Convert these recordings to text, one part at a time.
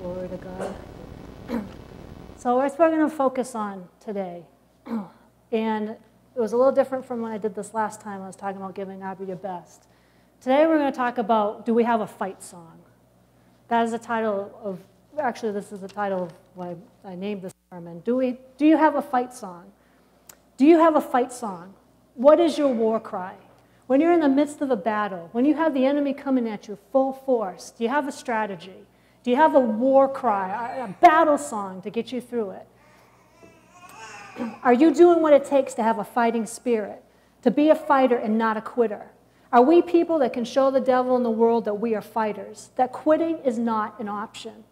Glory to God. so that's what we're going to focus on today. and it was a little different from when I did this last time. I was talking about giving Abba your best. Today we're going to talk about do we have a fight song? That is the title of, actually, this is the title of why I named this sermon. Do, we, do you have a fight song? Do you have a fight song? What is your war cry? When you're in the midst of a battle, when you have the enemy coming at you full force, do you have a strategy? Do you have a war cry, a battle song to get you through it? Are you doing what it takes to have a fighting spirit, to be a fighter and not a quitter? Are we people that can show the devil in the world that we are fighters, that quitting is not an option?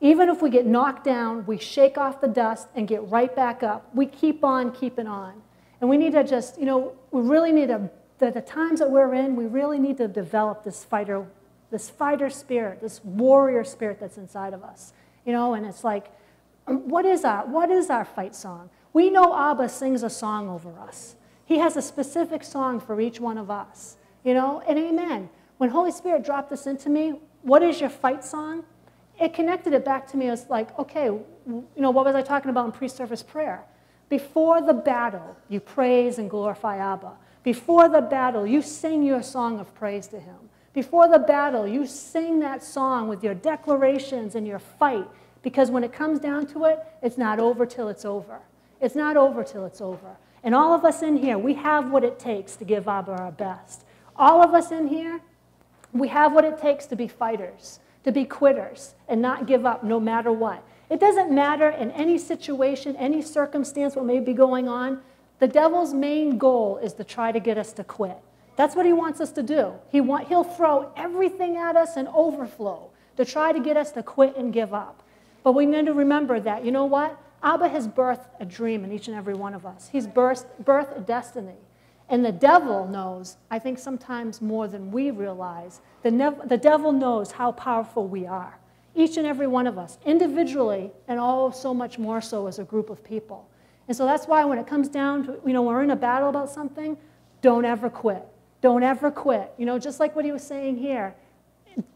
Even if we get knocked down, we shake off the dust and get right back up. We keep on keeping on. And we need to just, you know, we really need to the, the times that we're in, we really need to develop this fighter, this fighter spirit, this warrior spirit that's inside of us. You know, and it's like, um, what is our, what is our fight song? We know Abba sings a song over us. He has a specific song for each one of us. You know, and amen. When Holy Spirit dropped this into me, what is your fight song? It connected it back to me as like, okay, you know, what was I talking about in pre-service prayer? Before the battle, you praise and glorify Abba. Before the battle, you sing your song of praise to him. Before the battle, you sing that song with your declarations and your fight because when it comes down to it, it's not over till it's over. It's not over till it's over. And all of us in here, we have what it takes to give Abba our best. All of us in here, we have what it takes to be fighters, to be quitters, and not give up no matter what. It doesn't matter in any situation, any circumstance, what may be going on. The devil's main goal is to try to get us to quit. That's what he wants us to do. He want, he'll throw everything at us and overflow to try to get us to quit and give up. But we need to remember that, you know what? Abba has birthed a dream in each and every one of us. He's birthed, birthed a destiny. And the devil knows, I think sometimes more than we realize, the, the devil knows how powerful we are. Each and every one of us, individually, and all so much more so as a group of people. And so that's why when it comes down to, you know, we're in a battle about something, don't ever quit. Don't ever quit. You know, just like what he was saying here.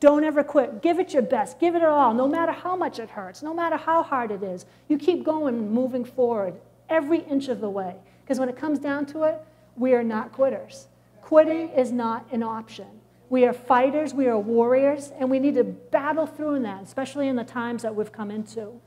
Don't ever quit. Give it your best. Give it all, no matter how much it hurts, no matter how hard it is. You keep going, moving forward every inch of the way. Because when it comes down to it, we are not quitters. Quitting is not an option. We are fighters, we are warriors, and we need to battle through in that, especially in the times that we've come into.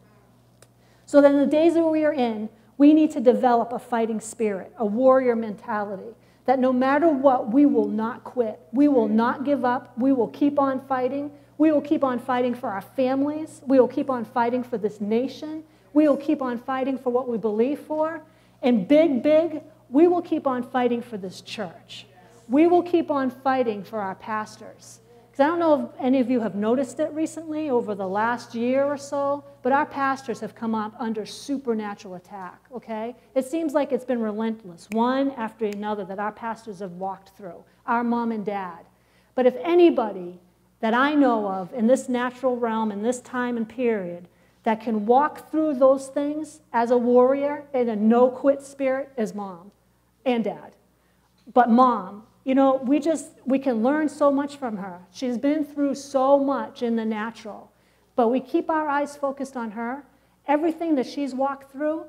So then, the days that we are in, we need to develop a fighting spirit, a warrior mentality, that no matter what, we will not quit. We will not give up. We will keep on fighting. We will keep on fighting for our families. We will keep on fighting for this nation. We will keep on fighting for what we believe for. And big, big, we will keep on fighting for this church. We will keep on fighting for our pastors. I don't know if any of you have noticed it recently over the last year or so, but our pastors have come up under supernatural attack, okay? It seems like it's been relentless, one after another, that our pastors have walked through, our mom and dad. But if anybody that I know of in this natural realm, in this time and period, that can walk through those things as a warrior in a no quit spirit is mom and dad. But mom, you know, we just, we can learn so much from her. She's been through so much in the natural. But we keep our eyes focused on her. Everything that she's walked through,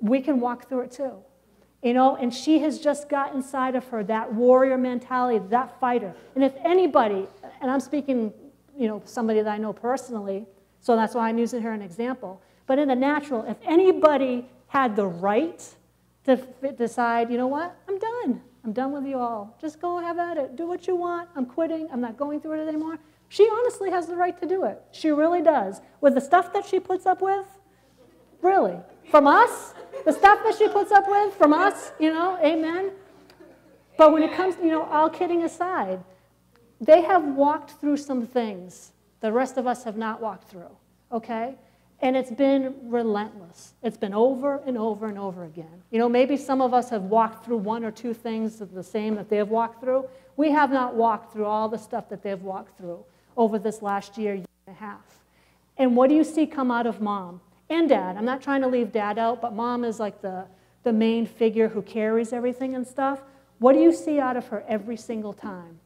we can walk through it too. You know, and she has just got inside of her that warrior mentality, that fighter. And if anybody, and I'm speaking, you know, somebody that I know personally, so that's why I'm using her an example. But in the natural, if anybody had the right to decide, you know what, I'm done. I'm done with you all. Just go have at it. Do what you want. I'm quitting. I'm not going through it anymore. She honestly has the right to do it. She really does. With the stuff that she puts up with, really. From us, the stuff that she puts up with, from us, you know, amen. But when it comes, you know, all kidding aside, they have walked through some things the rest of us have not walked through, okay? And it's been relentless. It's been over and over and over again. You know, maybe some of us have walked through one or two things the same that they've walked through. We have not walked through all the stuff that they've walked through over this last year, year and a half. And what do you see come out of mom and dad? I'm not trying to leave dad out, but mom is like the, the main figure who carries everything and stuff. What do you see out of her every single time?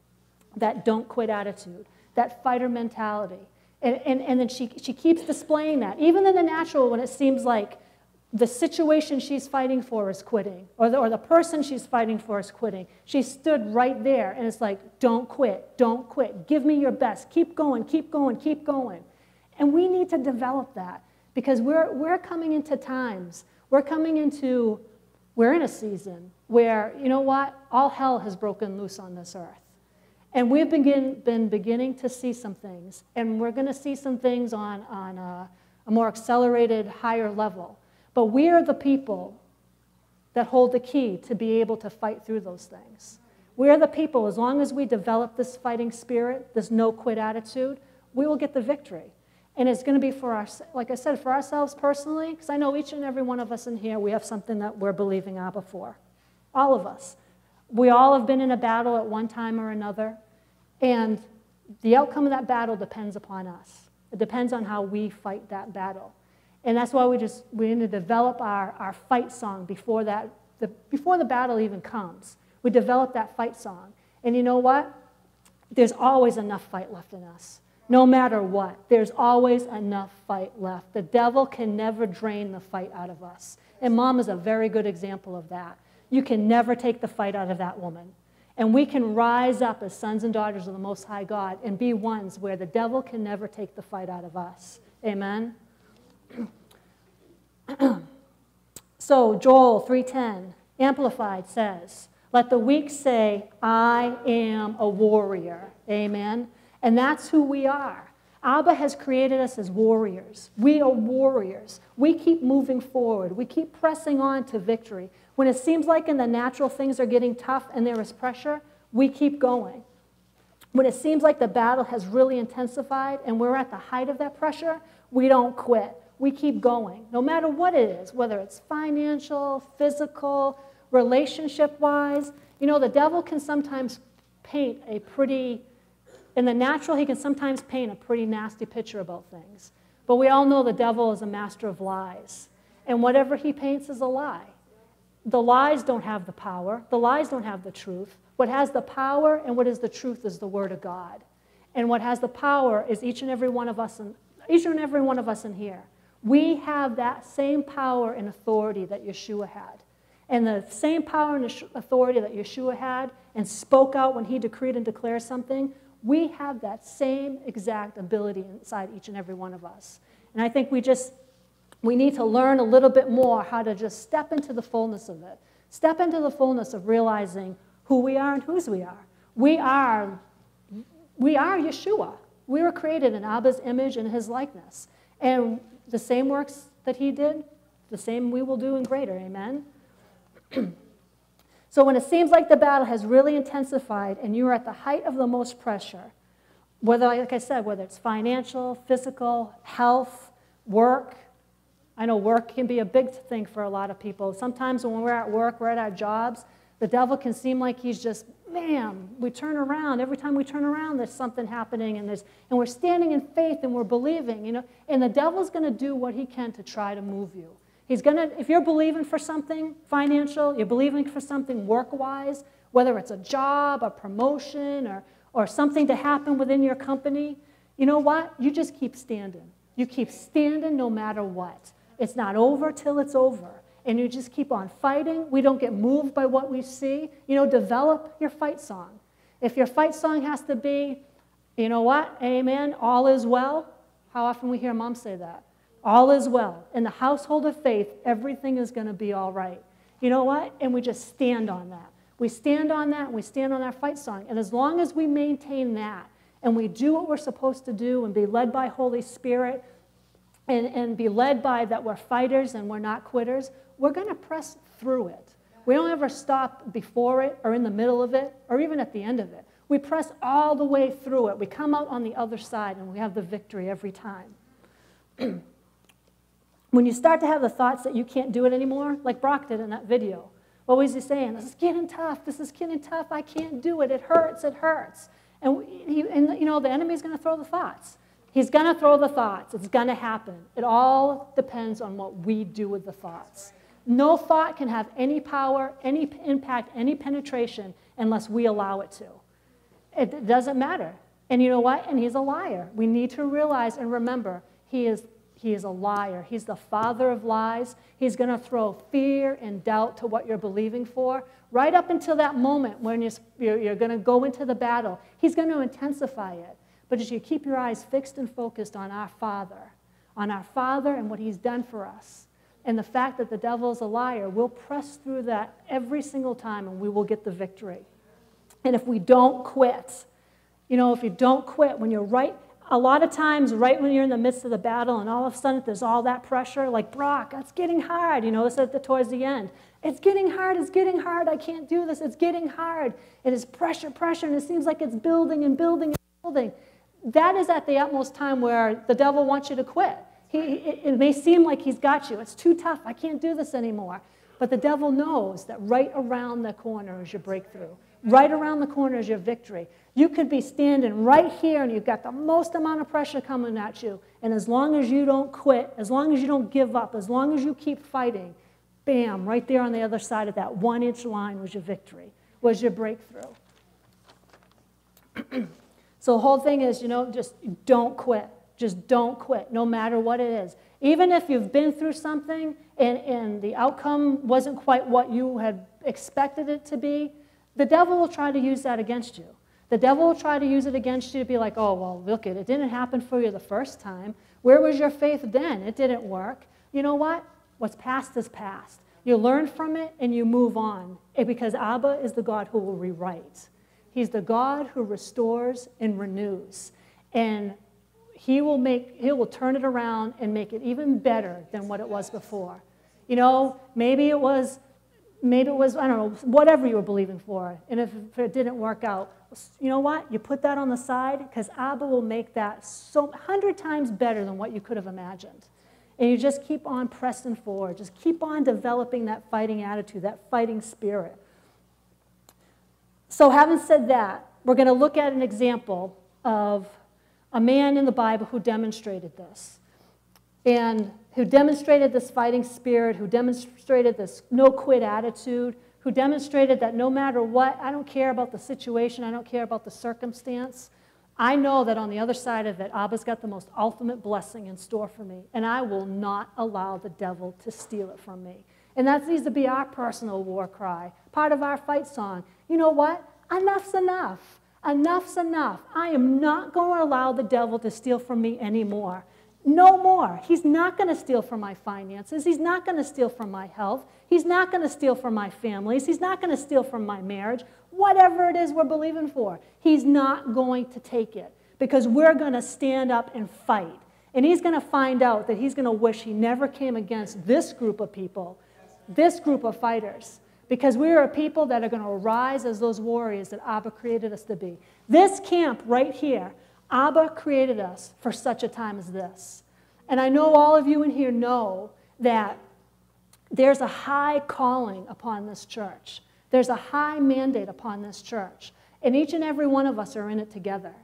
That don't quit attitude, that fighter mentality. And, and, and then she, she keeps displaying that. Even in the natural, when it seems like the situation she's fighting for is quitting, or the, or the person she's fighting for is quitting. She stood right there, and it's like, don't quit, don't quit. Give me your best. Keep going, keep going, keep going. And we need to develop that because we're, we're coming into times, we're coming into, we're in a season where, you know what, all hell has broken loose on this earth. And we've begin, been beginning to see some things, and we're going to see some things on, on a, a more accelerated, higher level. But we are the people that hold the key to be able to fight through those things. We are the people, as long as we develop this fighting spirit, this no quit attitude, we will get the victory. And it's going to be for us, like I said, for ourselves personally, because I know each and every one of us in here, we have something that we're believing Abba for. All of us. We all have been in a battle at one time or another, and the outcome of that battle depends upon us. It depends on how we fight that battle. And that's why we just we need to develop our, our fight song before that the, before the battle even comes. We develop that fight song. And you know what? There's always enough fight left in us. No matter what, there's always enough fight left. The devil can never drain the fight out of us. And mom is a very good example of that. You can never take the fight out of that woman. And we can rise up as sons and daughters of the Most High God and be ones where the devil can never take the fight out of us. Amen? so Joel 3:10 amplified says, "Let the weak say, I am a warrior." Amen. And that's who we are. Abba has created us as warriors. We are warriors. We keep moving forward. We keep pressing on to victory. When it seems like in the natural things are getting tough and there is pressure, we keep going. When it seems like the battle has really intensified and we're at the height of that pressure, we don't quit we keep going, no matter what it is, whether it's financial, physical, relationship wise. You know, the devil can sometimes paint a pretty, in the natural, he can sometimes paint a pretty nasty picture about things. But we all know the devil is a master of lies. And whatever he paints is a lie. The lies don't have the power, the lies don't have the truth. What has the power and what is the truth is the Word of God. And what has the power is each and every one of us, in, each and every one of us in here. We have that same power and authority that Yeshua had. And the same power and authority that Yeshua had and spoke out when he decreed and declared something, we have that same exact ability inside each and every one of us. And I think we just we need to learn a little bit more how to just step into the fullness of it. Step into the fullness of realizing who we are and whose we are. We are we are Yeshua. We were created in Abba's image and his likeness. And the same works that he did, the same we will do in greater. Amen? so when it seems like the battle has really intensified and you're at the height of the most pressure, whether, like I said, whether it's financial, physical, health, work, I know work can be a big thing for a lot of people. Sometimes when we're at work, we're at our jobs, the devil can seem like he's just man, we turn around. Every time we turn around, there's something happening, and, there's, and we're standing in faith and we're believing, you know. And the devil's going to do what he can to try to move you. He's going to, if you're believing for something financial, you're believing for something work wise, whether it's a job, a promotion, or, or something to happen within your company, you know what? You just keep standing. You keep standing no matter what. It's not over till it's over and you just keep on fighting. We don't get moved by what we see. You know, develop your fight song. If your fight song has to be, you know what, amen, all is well. How often we hear mom say that? All is well. In the household of faith, everything is going to be all right. You know what? And we just stand on that. We stand on that and we stand on our fight song. And as long as we maintain that and we do what we're supposed to do and be led by Holy Spirit and, and be led by that we're fighters and we're not quitters, we're going to press through it. We don't ever stop before it or in the middle of it or even at the end of it. We press all the way through it. We come out on the other side and we have the victory every time. when you start to have the thoughts that you can't do it anymore, like Brock did in that video, what was he saying? This is getting tough. This is getting tough. I can't do it. It hurts. It hurts. And, he, and you know, the enemy's going to throw the thoughts. He's going to throw the thoughts. It's going to happen. It all depends on what we do with the thoughts. No thought can have any power, any impact, any penetration unless we allow it to. It doesn't matter. And you know what? And he's a liar. We need to realize and remember he is, he is a liar. He's the father of lies. He's going to throw fear and doubt to what you're believing for. Right up until that moment when you're, you're, going to go into the battle, he's going to intensify it. But as you keep your eyes fixed and focused on our Father, on our Father and what he's done for us, and the fact that the devil is a liar, we'll press through that every single time and we will get the victory. And if we don't quit, you know, if you don't quit, when you're right, a lot of times, right when you're in the midst of the battle, and all of a sudden there's all that pressure, like Brock, it's getting hard. You know, it's at the towards the end. It's getting hard. It's getting hard. I can't do this. It's getting hard. It is pressure, pressure, and it seems like it's building and building and building. That is at the utmost time where the devil wants you to quit. He, it, it may seem like he's got you. It's too tough. I can't do this anymore. But the devil knows that right around the corner is your breakthrough. Right around the corner is your victory. You could be standing right here and you've got the most amount of pressure coming at you. And as long as you don't quit, as long as you don't give up, as long as you keep fighting, bam, right there on the other side of that one inch line was your victory, was your breakthrough. so the whole thing is, you know, just don't quit. Just don't quit, no matter what it is. Even if you've been through something and, and the outcome wasn't quite what you had expected it to be, the devil will try to use that against you. The devil will try to use it against you to be like, oh, well, look, it, it didn't happen for you the first time. Where was your faith then? It didn't work. You know what? What's past is past. You learn from it and you move on eh, because Abba is the God who will rewrite. He's the God who restores and renews. And he will make he will turn it around and make it even better than what it was before. You know, maybe it was maybe it was, I don't know, whatever you were believing for. And if, it didn't work out, you know what? You put that on the side because Abba will make that so 100 times better than what you could have imagined. And you just keep on pressing forward. Just keep on developing that fighting attitude, that fighting spirit. So, having said that, we're going to look at an example of a man in the Bible who demonstrated this. And who demonstrated this fighting spirit, who demonstrated this no quit attitude, who demonstrated that no matter what, I don't care about the situation, I don't care about the circumstance. I know that on the other side of it, Abba's got the most ultimate blessing in store for me, and I will not allow the devil to steal it from me. And that needs to be our personal war cry, part of our fight song. You know what? Enough's enough. Enough's enough. I am not going to allow the devil to steal from me anymore. No more. He's not going to steal from my finances. He's not going to steal from my health. He's not going to steal from my families. He's not going to steal from my marriage. Whatever it is we're believing for, he's not going to take it because we're going to stand up and fight. And he's going to find out that he's going to wish he never came against this group of people, this group of fighters, because we are a people that are going to rise as those warriors that Abba created us to be. This camp right here Abba created us for such a time as this. And I know all of you in here know that there's a high calling upon this church. There's a high mandate upon this church. And each and every one of us are in it together.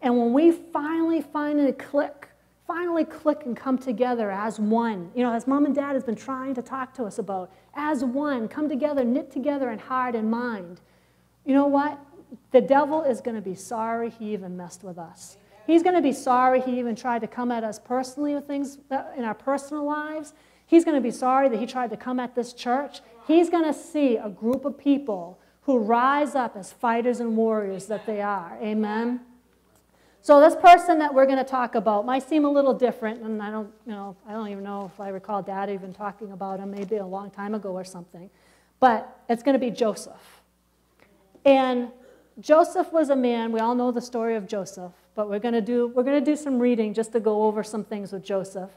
And when we finally, finally click, finally click and come together as one, you know, as mom and dad has been trying to talk to us about, as one, come together, knit together in heart and mind, you know what? the devil is going to be sorry he even messed with us. He's going to be sorry he even tried to come at us personally with things in our personal lives. He's going to be sorry that he tried to come at this church. He's going to see a group of people who rise up as fighters and warriors that they are. Amen. So this person that we're going to talk about might seem a little different, and I don't, you know, I don't even know if I recall Dad even talking about him, maybe a long time ago or something. But it's going to be Joseph. And Joseph was a man, we all know the story of Joseph, but we're going to do we're going to do some reading just to go over some things with Joseph.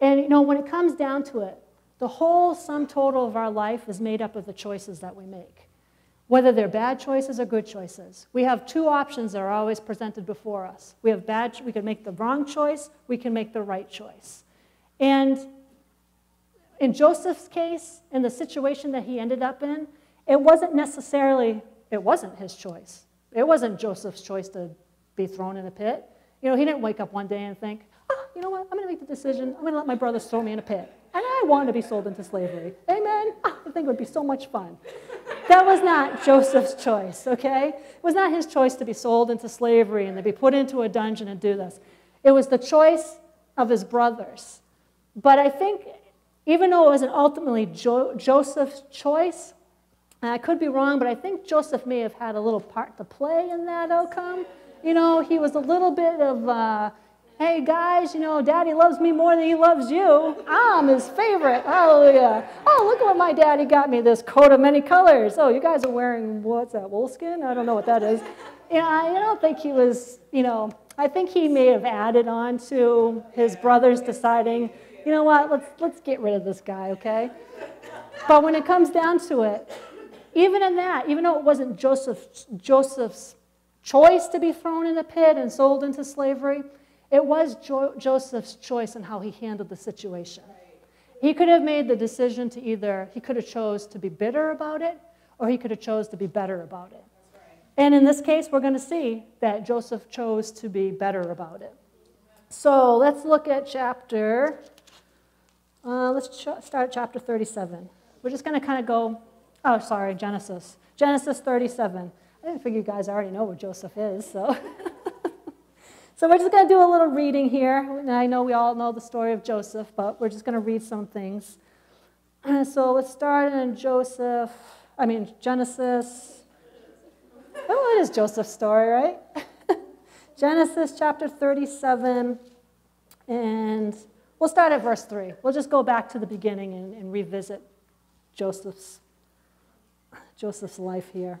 And you know, when it comes down to it, the whole sum total of our life is made up of the choices that we make. Whether they're bad choices or good choices. We have two options that are always presented before us. We have bad we can make the wrong choice, we can make the right choice. And in Joseph's case, in the situation that he ended up in, it wasn't necessarily it wasn't his choice. It wasn't Joseph's choice to be thrown in a pit. You know, he didn't wake up one day and think, oh, you know what, I'm going to make the decision. I'm going to let my brothers throw me in a pit. And I want to be sold into slavery. Amen. Oh, I think it would be so much fun. that was not Joseph's choice, okay? It was not his choice to be sold into slavery and to be put into a dungeon and do this. It was the choice of his brothers. But I think, even though it wasn't ultimately jo- Joseph's choice, and I could be wrong, but I think Joseph may have had a little part to play in that outcome. You know, he was a little bit of, uh, hey guys, you know, daddy loves me more than he loves you. I'm his favorite. Hallelujah. Oh, look what my daddy got me this coat of many colors. Oh, you guys are wearing, what's that, wolfskin? I don't know what that is. Yeah, I don't think he was, you know, I think he may have added on to his brothers deciding, you know what, let's, let's get rid of this guy, okay? But when it comes down to it, even in that, even though it wasn't Joseph, Joseph's choice to be thrown in the pit and sold into slavery, it was jo- Joseph's choice in how he handled the situation. He could have made the decision to either, he could have chose to be bitter about it, or he could have chose to be better about it. And in this case, we're going to see that Joseph chose to be better about it. So let's look at chapter, uh, let's ch- start chapter 37. We're just going to kind of go, oh, sorry, Genesis. Genesis 37. I didn't figure you guys already know what Joseph is, so. so we're just going to do a little reading here. I know we all know the story of Joseph, but we're just going to read some things. So let's start in Joseph, I mean, Genesis Oh, it is Joseph's story, right? Genesis chapter 37, and we'll start at verse 3. We'll just go back to the beginning and, and revisit Joseph's, Joseph's life here.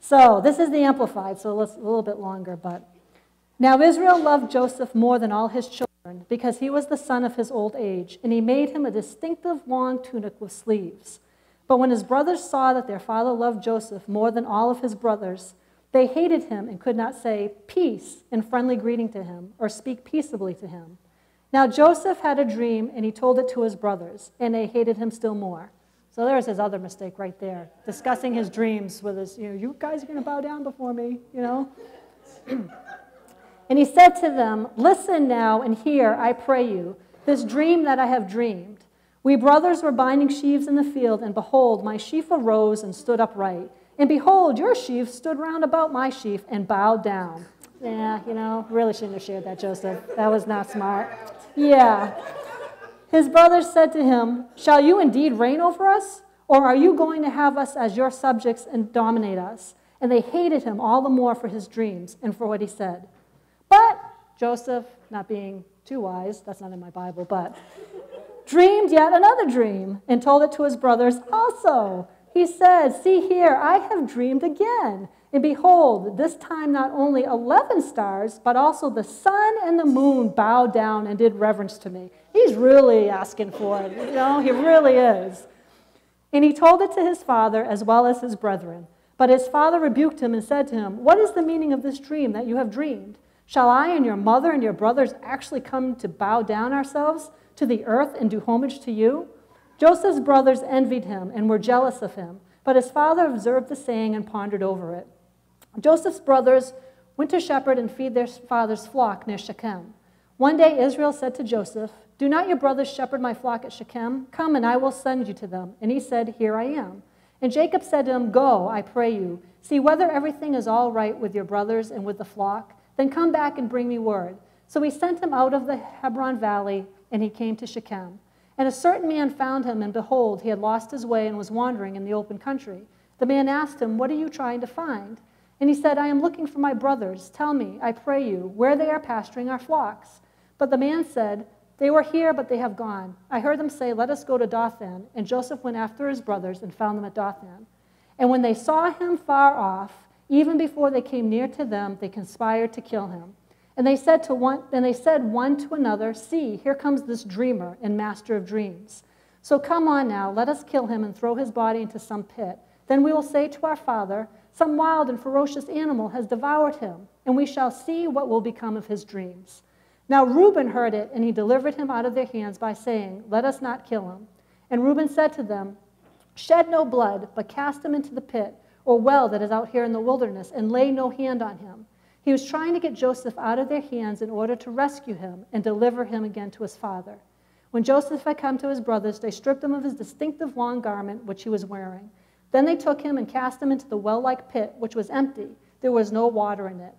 So this is the Amplified, so it's a little bit longer, but. Now Israel loved Joseph more than all his children because he was the son of his old age, and he made him a distinctive long tunic with sleeves. But when his brothers saw that their father loved Joseph more than all of his brothers, they hated him and could not say peace in friendly greeting to him or speak peaceably to him. Now Joseph had a dream and he told it to his brothers, and they hated him still more. So there's his other mistake right there, discussing his dreams with his, you know, you guys are going to bow down before me, you know. and he said to them, Listen now and hear, I pray you, this dream that I have dreamed. We brothers were binding sheaves in the field, and behold, my sheaf arose and stood upright. And behold, your sheaf stood round about my sheaf and bowed down. Yeah, you know, really shouldn't have shared that, Joseph. That was not smart. Yeah. His brothers said to him, Shall you indeed reign over us? Or are you going to have us as your subjects and dominate us? And they hated him all the more for his dreams and for what he said. Joseph, not being too wise, that's not in my Bible, but dreamed yet another dream and told it to his brothers also. He said, See here, I have dreamed again. And behold, this time not only 11 stars, but also the sun and the moon bowed down and did reverence to me. He's really asking for it. You know, he really is. And he told it to his father as well as his brethren. But his father rebuked him and said to him, What is the meaning of this dream that you have dreamed? Shall I and your mother and your brothers actually come to bow down ourselves? to the earth and do homage to you? Joseph's brothers envied him and were jealous of him, but his father observed the saying and pondered over it. Joseph's brothers went to shepherd and feed their father's flock near Shechem. One day Israel said to Joseph, Do not your brothers shepherd my flock at Shechem? Come and I will send you to them. And he said, Here I am. And Jacob said to him, Go, I pray you, see whether everything is all right with your brothers and with the flock. Then come back and bring me word. So he sent him out of the Hebron valley and he came to Shechem. And a certain man found him, and behold, he had lost his way and was wandering in the open country. The man asked him, What are you trying to find? And he said, I am looking for my brothers. Tell me, I pray you, where they are pasturing our flocks. But the man said, They were here, but they have gone. I heard them say, Let us go to Dothan. And Joseph went after his brothers and found them at Dothan. And when they saw him far off, even before they came near to them, they conspired to kill him. And they said to one, and they said one to another, See, here comes this dreamer and master of dreams. So come on now, let us kill him and throw his body into some pit. Then we will say to our father, Some wild and ferocious animal has devoured him, and we shall see what will become of his dreams. Now Reuben heard it, and he delivered him out of their hands by saying, Let us not kill him. And Reuben said to them, Shed no blood, but cast him into the pit, or well that is out here in the wilderness, and lay no hand on him. He was trying to get Joseph out of their hands in order to rescue him and deliver him again to his father. When Joseph had come to his brothers, they stripped him of his distinctive long garment which he was wearing. Then they took him and cast him into the well like pit, which was empty. There was no water in it.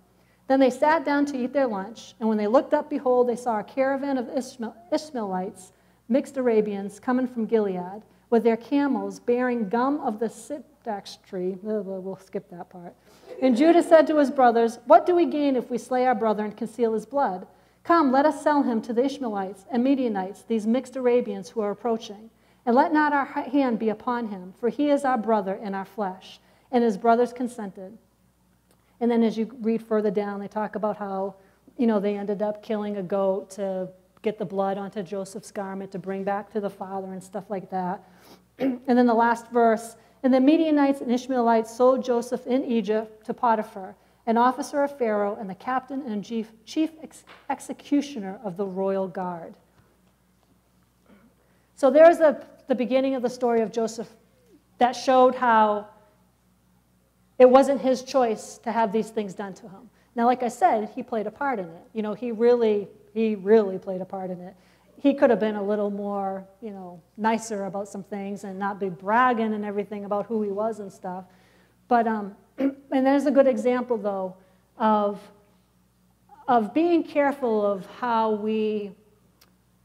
Then they sat down to eat their lunch, and when they looked up, behold, they saw a caravan of Ishmael, Ishmaelites, mixed Arabians, coming from Gilead, with their camels bearing gum of the siptax tree. We'll skip that part. And Judah said to his brothers, What do we gain if we slay our brother and conceal his blood? Come, let us sell him to the Ishmaelites and Midianites, these mixed Arabians who are approaching. And let not our hand be upon him, for he is our brother in our flesh. And his brothers consented. And then as you read further down, they talk about how, you know, they ended up killing a goat to get the blood onto Joseph's garment to bring back to the father and stuff like that. and then the last verse, and the Midianites and Ishmaelites sold Joseph in Egypt to Potiphar, an officer of Pharaoh and the captain and chief, chief ex- executioner of the royal guard. So there's a, the beginning of the story of Joseph that showed how it wasn't his choice to have these things done to him. Now, like I said, he played a part in it. You know, he really, he really played a part in it. He could have been a little more, you know, nicer about some things and not be bragging and everything about who he was and stuff. But, um, and there's a good example, though, of, of being careful of how we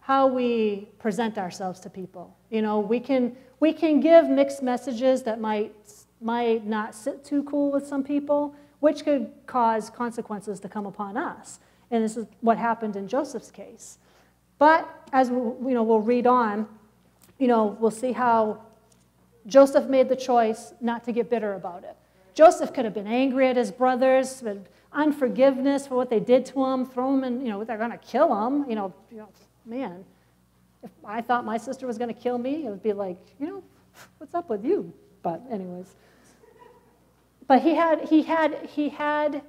how we present ourselves to people. You know, we can, we can give mixed messages that might, might not sit too cool with some people, which could cause consequences to come upon us. And this is what happened in Joseph's case. But as we, you know, we'll read on, you know, we'll see how Joseph made the choice not to get bitter about it. Joseph could have been angry at his brothers, with unforgiveness for what they did to him, throw him in, you know, they're going to kill him, you know, you know man, if I thought my sister was going to kill me, it would be like, you know, what's up with you? But anyways. But he had, he had, he had,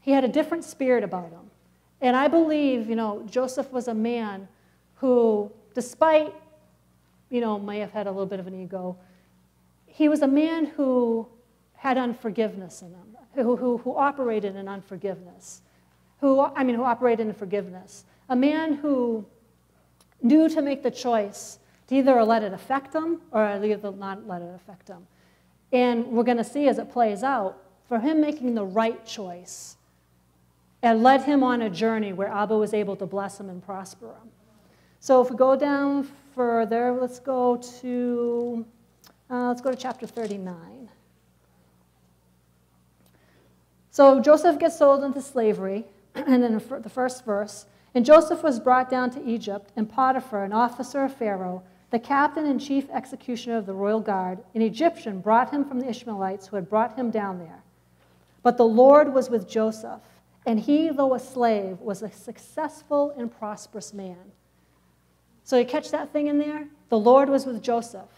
he had a different spirit about him. And I believe, you know, Joseph was a man who, despite, you know, may have had a little bit of an ego, he was a man who had unforgiveness in him, who, who, who operated in unforgiveness, who, I mean, who operated in forgiveness a man who knew to make the choice to either let it affect him or either not let it affect him. And we're going to see as it plays out, for him making the right choice and led him on a journey where Abba was able to bless him and prosper him. So if we go down further, let's go to uh, let's go to chapter 39. So Joseph gets sold into slavery, and then the first verse, and Joseph was brought down to Egypt, and Potiphar, an officer of Pharaoh, the captain and chief executioner of the royal guard, an Egyptian, brought him from the Ishmaelites who had brought him down there. But the Lord was with Joseph, and he, though a slave, was a successful and prosperous man. So you catch that thing in there? The Lord was with Joseph.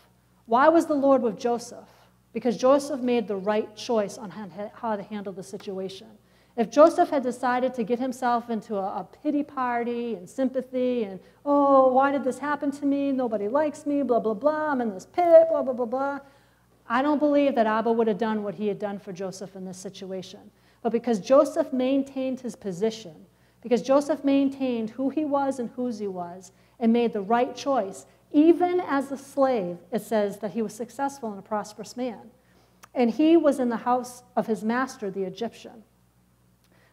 Why was the Lord with Joseph? Because Joseph made the right choice on how to handle the situation. If Joseph had decided to get himself into a, a, pity party and sympathy and, oh, why did this happen to me? Nobody likes me, blah, blah, blah, I'm in this pit, blah, blah, blah, blah. I don't believe that Abba would have done what he had done for Joseph in this situation. But because Joseph maintained his position, because Joseph maintained who he was and whose he was, and made the right choice, even as a slave, it says that he was successful and a prosperous man. And he was in the house of his master, the Egyptian.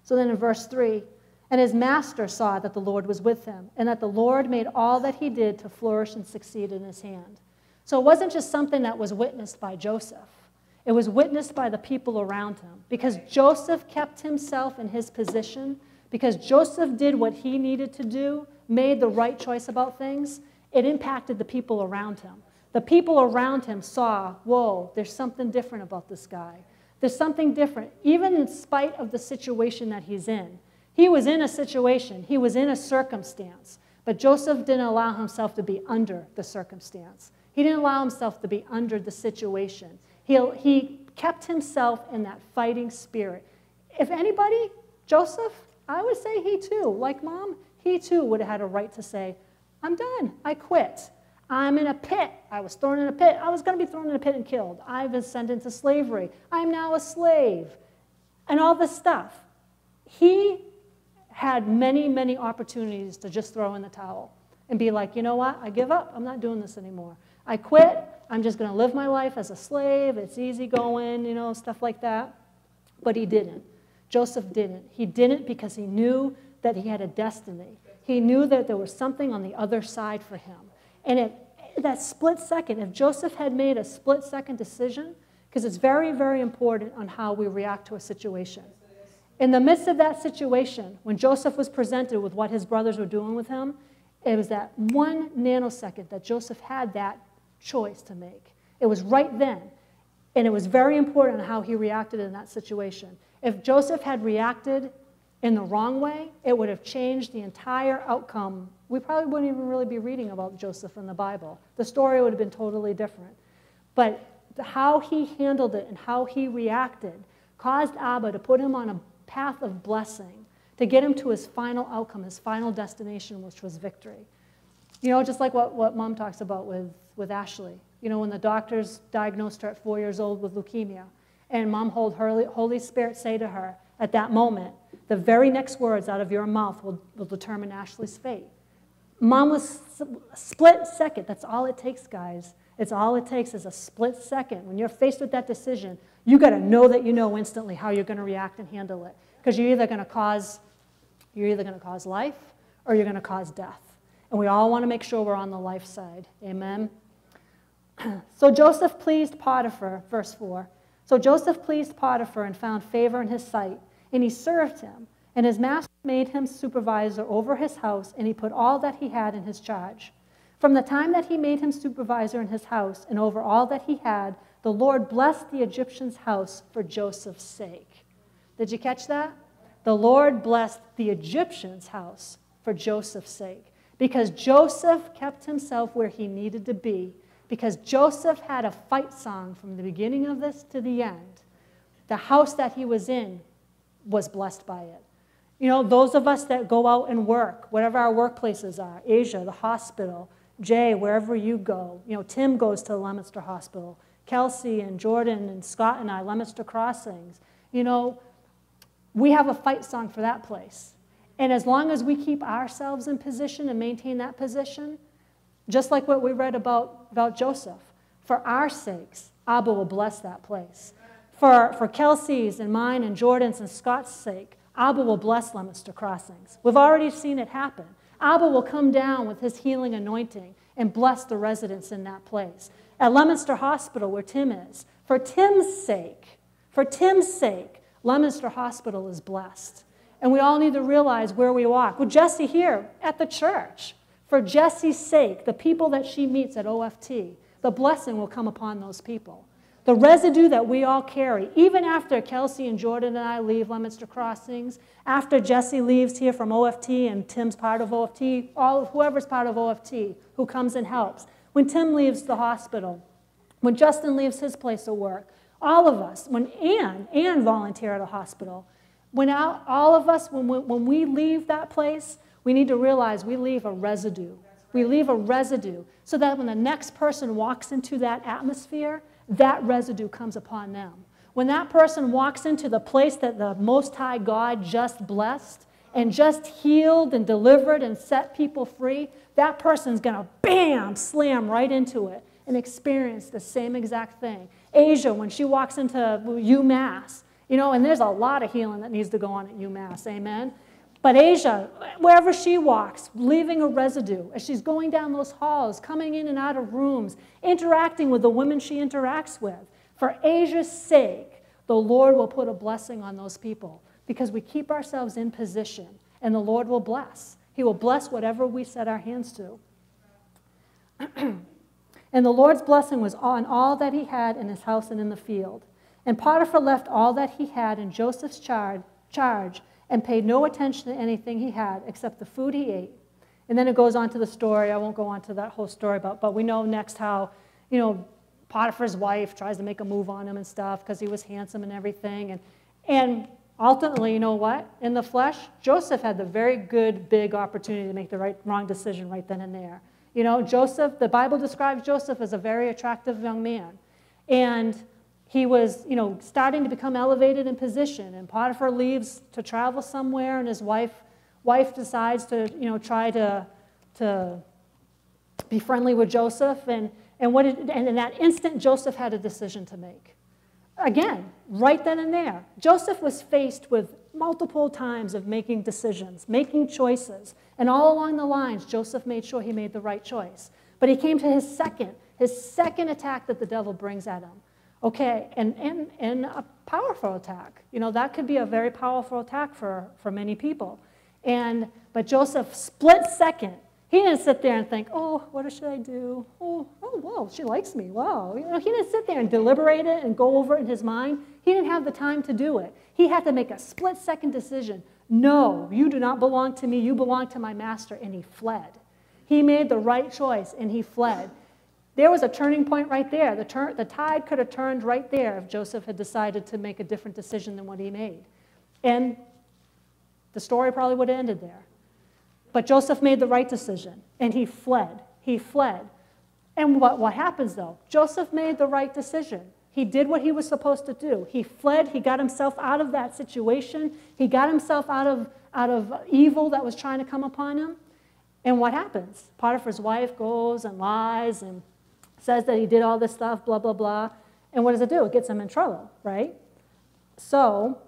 So then in verse 3, and his master saw that the Lord was with him, and that the Lord made all that he did to flourish and succeed in his hand. So it wasn't just something that was witnessed by Joseph, it was witnessed by the people around him. Because Joseph kept himself in his position, because Joseph did what he needed to do, made the right choice about things, it impacted the people around him. The people around him saw, whoa, there's something different about this guy. There's something different, even in spite of the situation that he's in. He was in a situation, he was in a circumstance, but Joseph didn't allow himself to be under the circumstance. He didn't allow himself to be under the situation. He, he kept himself in that fighting spirit. If anybody, Joseph, I would say he too, like mom, he too would have had a right to say, I'm done, I quit. I'm in a pit. I was thrown in a pit. I was going to be thrown in a pit and killed. I've been sent into slavery. I'm now a slave. And all this stuff. He had many, many opportunities to just throw in the towel and be like, you know what? I give up. I'm not doing this anymore. I quit. I'm just going to live my life as a slave. It's easy going, you know, stuff like that. But he didn't. Joseph didn't. He didn't because he knew that he had a destiny. He knew that there was something on the other side for him. And it, that split second, if Joseph had made a split second decision, because it's very, very important on how we react to a situation. In the midst of that situation, when Joseph was presented with what his brothers were doing with him, it was that one nanosecond that Joseph had that choice to make. It was right then. And it was very important how he reacted in that situation. If Joseph had reacted in the wrong way, it would have changed the entire outcome. We probably wouldn't even really be reading about Joseph in the Bible. The story would have been totally different. But how he handled it and how he reacted caused Abba to put him on a path of blessing to get him to his final outcome, his final destination, which was victory. You know, just like what, what mom talks about with, with Ashley. You know, when the doctors diagnosed her at four years old with leukemia, and mom heard Holy Spirit say to her at that moment, the very next words out of your mouth will, will determine Ashley's fate. Mom was split second. That's all it takes, guys. It's all it takes is a split second. When you're faced with that decision, you got to know that you know instantly how you're going to react and handle it. Because you're either going to cause you're either going to cause life or you're going to cause death. And we all want to make sure we're on the life side. Amen. so Joseph pleased Potiphar, verse 4. So Joseph pleased Potiphar and found favor in his sight, and he served him. And his master made him supervisor over his house, and he put all that he had in his charge. From the time that he made him supervisor in his house and over all that he had, the Lord blessed the Egyptian's house for Joseph's sake. Did you catch that? The Lord blessed the Egyptian's house for Joseph's sake because Joseph kept himself where he needed to be, because Joseph had a fight song from the beginning of this to the end. The house that he was in was blessed by it. You know, those of us that go out and work, whatever our workplaces are, Asia, the hospital, Jay, wherever you go. You know, Tim goes to the Leominster Hospital. Kelsey and Jordan and Scott and I, Leominster Crossings. You know, we have a fight song for that place. And as long as we keep ourselves in position and maintain that position, just like what we read about, about Joseph, for our sakes, Abba will bless that place. For, for Kelsey's and mine and Jordan's and Scott's sake, Abba will bless Leominster Crossings. We've already seen it happen. Abba will come down with his healing anointing and bless the residents in that place. At Leominster Hospital, where Tim is, for Tim's sake, for Tim's sake, Leominster Hospital is blessed. And we all need to realize where we walk. With Jesse here at the church, for Jesse's sake, the people that she meets at OFT, the blessing will come upon those people. The residue that we all carry, even after Kelsey and Jordan and I leave Leominster Crossings, after Jesse leaves here from OFT and Tim's part of OFT, all whoever's part of OFT who comes and helps. When Tim leaves the hospital, when Justin leaves his place of work, all of us, when Ann, Ann volunteer at a hospital, when all of us, when we, when we leave that place, we need to realize we leave a residue. We leave a residue so that when the next person walks into that atmosphere, that residue comes upon them. When that person walks into the place that the Most High God just blessed and just healed and delivered and set people free, that person's going to bam, slam right into it and experience the same exact thing. Asia, when she walks into UMass, you know, and there's a lot of healing that needs to go on at UMass, amen? But Asia, wherever she walks, leaving a residue as she's going down those halls, coming in and out of rooms, interacting with the women she interacts with. For Asia's sake, the Lord will put a blessing on those people because we keep ourselves in position and the Lord will bless. He will bless whatever we set our hands to. and the Lord's blessing was on all that he had in his house and in the field. And Potiphar left all that he had in Joseph's charge, charge and paid no attention to anything he had except the food he ate. And then it goes on to the story. I won't go on to that whole story, but, but we know next how, you know, Potiphar's wife tries to make a move on him and stuff because he was handsome and everything. And, and ultimately, you know what? In the flesh, Joseph had the very good, big opportunity to make the right, wrong decision right then and there. You know, Joseph, the Bible describes Joseph as a very attractive young man. And he was, you know, starting to become elevated in position. And Potiphar leaves to travel somewhere, and his wife, wife decides to, you know, try to, to be friendly with Joseph. And, And, what and in that instant, Joseph had a decision to make. Again, right then and there. Joseph was faced with multiple times of making decisions, making choices. And all along the lines, Joseph made sure he made the right choice. But he came to his second, his second attack that the devil brings at him. Okay, and, and, and a powerful attack. You know, that could be a very powerful attack for, for many people. And, but Joseph, split second, he didn't sit there and think, oh, what should I do? Oh, oh, wow, she likes me. Wow. You know, he didn't sit there and deliberate it and go over it in his mind. He didn't have the time to do it. He had to make a split second decision. No, you do not belong to me. You belong to my master. And he fled. He made the right choice and he fled. There was a turning point right there. The, tur- the tide could have turned right there if Joseph had decided to make a different decision than what he made. And the story probably would have ended there. But Joseph made the right decision and he fled. He fled. And what, what happens though? Joseph made the right decision. He did what he was supposed to do. He fled. He got himself out of that situation. He got himself out of, out of evil that was trying to come upon him. And what happens? Potiphar's wife goes and lies and says that he did all this stuff, blah, blah, blah. And what does it do? It gets him in trouble, right? So,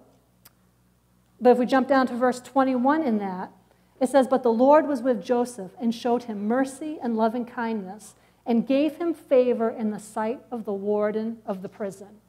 but if we jump down to verse 21 in that, it says, But the Lord was with Joseph and showed him mercy and loving kindness and gave him favor in the sight of the warden of the prison.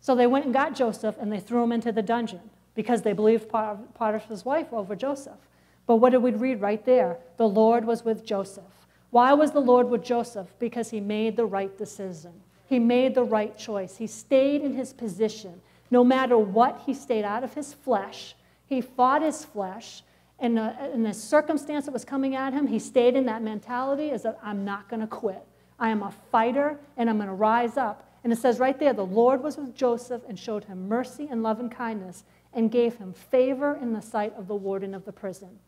So they went and got Joseph and they threw him into the dungeon because they believed Potiphar's wife over Joseph. But what did we read right there? The Lord was with Joseph. Why was the Lord with Joseph? Because he made the right decision. He made the right choice. He stayed in his position. No matter what, he stayed out of his flesh. He fought his flesh And uh, a, in the circumstance that was coming at him, he stayed in that mentality as that I'm not going to quit. I am a fighter and I'm going to rise up. And it says right there, the Lord was with Joseph and showed him mercy and love and kindness and gave him favor in the sight of the warden of the prison.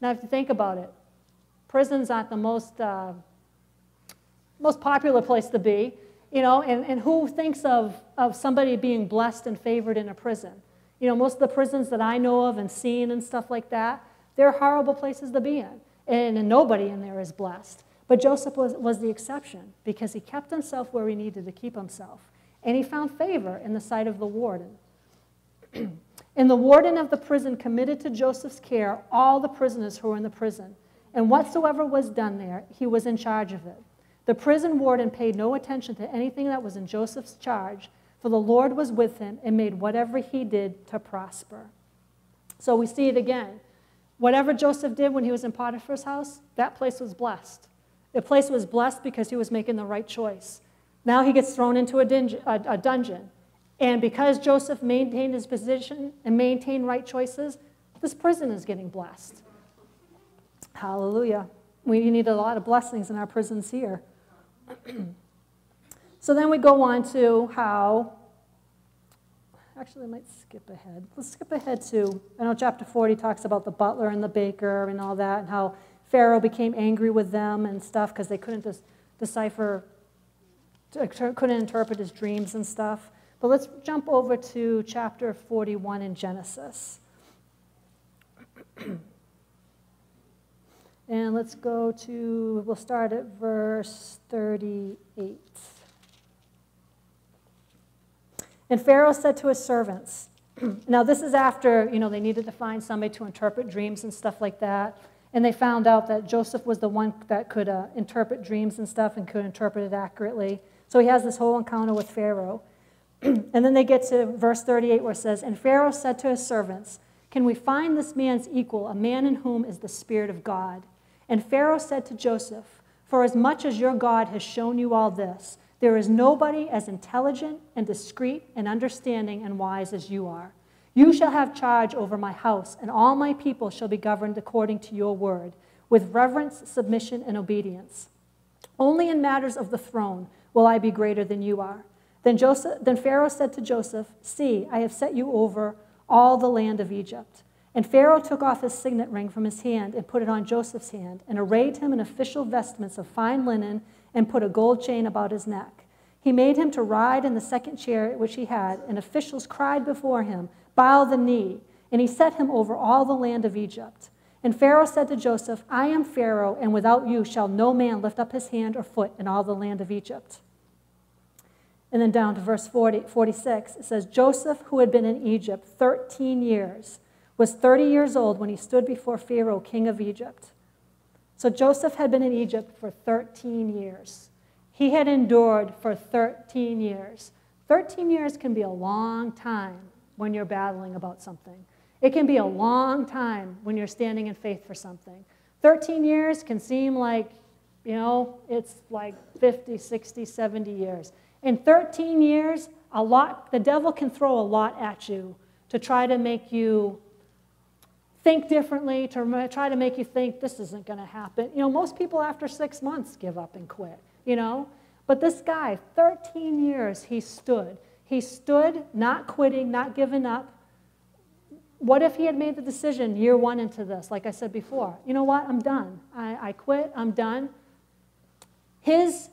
Now, if you think about it, prisons aren't the most, uh, most popular place to be, you know, and, and who thinks of, of somebody being blessed and favored in a prison? You know, most of the prisons that I know of and seen and stuff like that, they're horrible places to be in. And, and nobody in there is blessed. But Joseph was, was the exception because he kept himself where he needed to keep himself. And he found favor in the sight of the warden. and the warden of the prison committed to Joseph's care all the prisoners who were in the prison. And whatsoever was done there, he was in charge of it. The prison warden paid no attention to anything that was in Joseph's charge, for the Lord was with him and made whatever he did to prosper. So we see it again. Whatever Joseph did when he was in Potiphar's house, that place was blessed. The place was blessed because he was making the right choice. Now he gets thrown into a, dungeon. And because Joseph maintained his position and maintained right choices, this prison is getting blessed. Hallelujah. We need a lot of blessings in our prisons here. so then we go on to how Actually, I might skip ahead. Let's skip ahead to, I know chapter 40 talks about the butler and the baker and all that, and how Pharaoh became angry with them and stuff because they couldn't decipher, couldn't interpret his dreams and stuff. But let's jump over to chapter 41 in Genesis. and let's go to, we'll start at verse 38. And Pharaoh said to his servants, now this is after, you know, they needed to find somebody to interpret dreams and stuff like that. And they found out that Joseph was the one that could uh, interpret dreams and stuff and could interpret it accurately. So he has this whole encounter with Pharaoh. and then they get to verse 38 where it says, And Pharaoh said to his servants, Can we find this man's equal, a man in whom is the Spirit of God? And Pharaoh said to Joseph, For as much as your God has shown you all this, there is nobody as intelligent and discreet and understanding and wise as you are. You shall have charge over my house, and all my people shall be governed according to your word, with reverence, submission, and obedience. Only in matters of the throne will I be greater than you are. Then, Joseph, then Pharaoh said to Joseph, See, I have set you over all the land of Egypt. And Pharaoh took off his signet ring from his hand and put it on Joseph's hand, and arrayed him in official vestments of fine linen and put a gold chain about his neck. He made him to ride in the second chariot which he had, and officials cried before him, Bow the knee. And he set him over all the land of Egypt. And Pharaoh said to Joseph, I am Pharaoh, and without you shall no man lift up his hand or foot in all the land of Egypt. And then down to verse 40, 46, it says, Joseph, who had been in Egypt 13 years, was 30 years old when he stood before Pharaoh, king of Egypt. So Joseph had been in Egypt for 13 years. He had endured for 13 years. 13 years can be a long time when you're battling about something. It can be a long time when you're standing in faith for something. 13 years can seem like, you know, it's like 50, 60, 70 years. In 13 years, a lot, the devil can throw a lot at you to try to make you think differently, to try to make you think this isn't going to happen. You know, most people after six months give up and quit, you know? But this guy, 13 years, he stood. He stood, not quitting, not giving up. What if he had made the decision year one into this, like I said before? You know what? I'm done. I, I quit. I'm done. His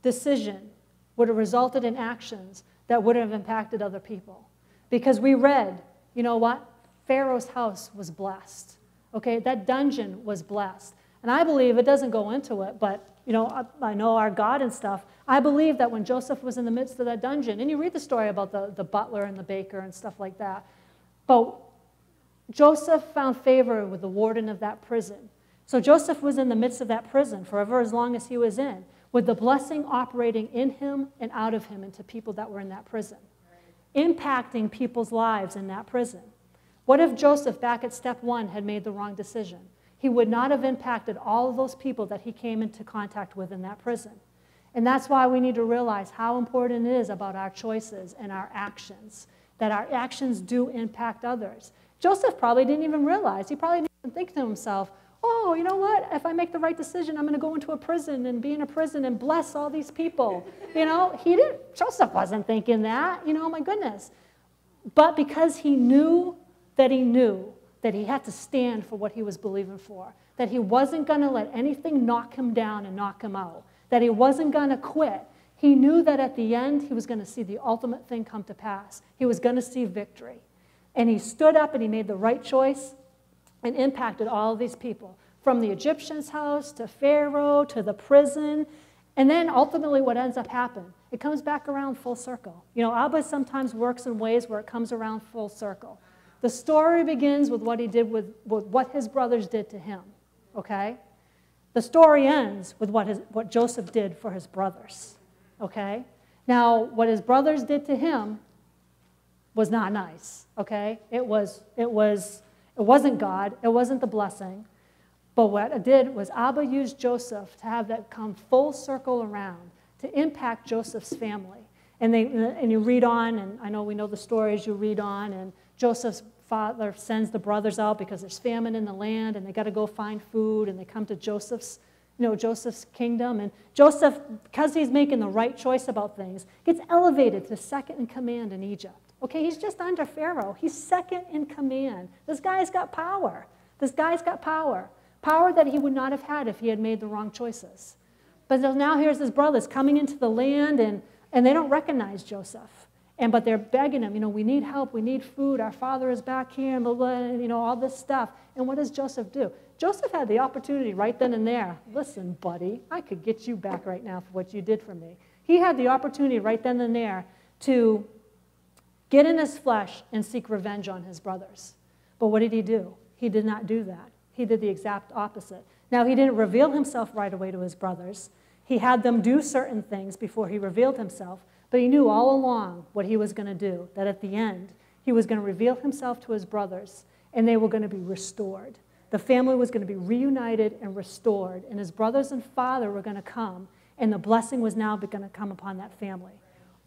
decision would have resulted in actions that would have impacted other people. Because we read, you know what? Pharaoh's house was blessed. Okay, that dungeon was blessed. And I believe it doesn't go into it, but you know, I, I, know our God and stuff. I believe that when Joseph was in the midst of that dungeon, and you read the story about the, the butler and the baker and stuff like that, but Joseph found favor with the warden of that prison. So Joseph was in the midst of that prison forever as long as he was in with the blessing operating in him and out of him into people that were in that prison, impacting people's lives in that prison. What if Joseph, back at step one, had made the wrong decision? He would not have impacted all of those people that he came into contact with in that prison. And that's why we need to realize how important it is about our choices and our actions, that our actions do impact others. Joseph probably didn't even realize. He probably didn't even think to himself, oh, you know what? If I make the right decision, I'm going to go into a prison and be in a prison and bless all these people. You know, he didn't, Joseph wasn't thinking that, you know, my goodness. But because he knew that he knew that he had to stand for what he was believing for, that he wasn't going to let anything knock him down and knock him out, that he wasn't going to quit. He knew that at the end, he was going to see the ultimate thing come to pass. He was going to see victory. And he stood up and he made the right choice and impacted all of these people from the Egyptian's house to Pharaoh to the prison. And then ultimately, what ends up happening? It comes back around full circle. You know, Abba sometimes works in ways where it comes around full circle. The story begins with what he did with, with what his brothers did to him, okay? The story ends with what, his, what Joseph did for his brothers, okay? Now, what his brothers did to him was not nice, okay? It was, it was it wasn't God, it wasn't the blessing. But what it did was Abba used Joseph to have that come full circle around to impact Joseph's family. And, they, and you read on, and I know we know the stories, you read on, and Joseph's father sends the brothers out because there's famine in the land, and they got to go find food, and they come to Joseph's, you know, Joseph's kingdom. And Joseph, because he's making the right choice about things, gets elevated to second in command in Egypt. Okay, he's just under Pharaoh. He's second in command. This guy's got power. This guy's got power. Power that he would not have had if he had made the wrong choices. But now here's his brothers coming into the land, and, and they don't recognize Joseph. And but they're begging him, you know, we need help, we need food, our father is back here, and blah, blah, you know, all this stuff. And what does Joseph do? Joseph had the opportunity right then and there. Listen, buddy, I could get you back right now for what you did for me. He had the opportunity right then and there to get in his flesh and seek revenge on his brothers. But what did he do? He did not do that. He did the exact opposite. Now, he didn't reveal himself right away to his brothers. He had them do certain things before he revealed himself, but he knew all along what he was going to do, that at the end, he was going to reveal himself to his brothers, and they were going to be restored. The family was going to be reunited and restored, and his brothers and father were going to come, and the blessing was now going to come upon that family.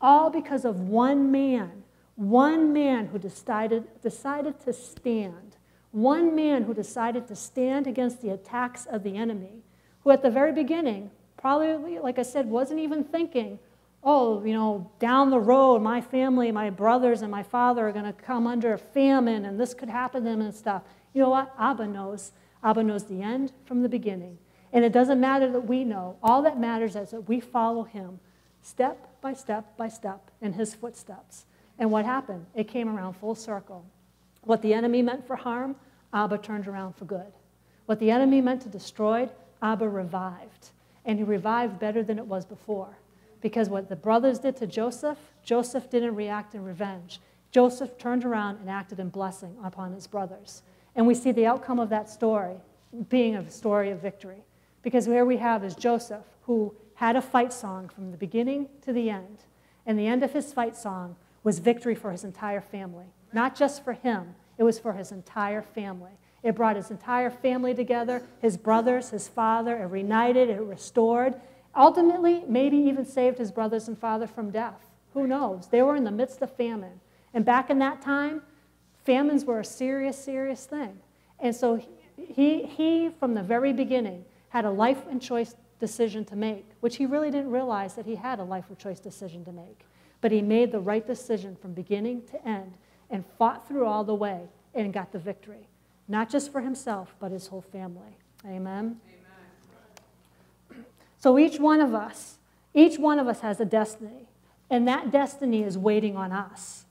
All because of one man one man who decided, decided to stand. One man who decided to stand against the attacks of the enemy, who at the very beginning, probably, like I said, wasn't even thinking, oh, you know, down the road, my family, my brothers, and my father are going to come under a famine and this could happen to them and stuff. You know what? Abba knows. Abba knows the end from the beginning. And it doesn't matter that we know. All that matters is that we follow him step by step by step in his footsteps. And what happened? It came around full circle. What the enemy meant for harm, Abba turned around for good. What the enemy meant to destroy, Abba revived. And he revived better than it was before. Because what the brothers did to Joseph, Joseph didn't react in revenge. Joseph turned around and acted in blessing upon his brothers. And we see the outcome of that story being a story of victory. Because where we have is Joseph, who had a fight song from the beginning to the end. And the end of his fight song was victory for his entire family. Not just for him, it was for his entire family. It brought his entire family together, his brothers, his father. It reunited, it restored. Ultimately, maybe even saved his brothers and father from death. Who knows? They were in the midst of famine. And back in that time, famines were a serious, serious thing. And so he, he, from the very beginning, had a life and choice decision to make, which he really didn't realize that he had a life or choice decision to make. But he made the right decision from beginning to end and fought through all the way and got the victory, not just for himself, but his whole family. Amen? So each one of us, each one of us has a destiny, and that destiny is waiting on us.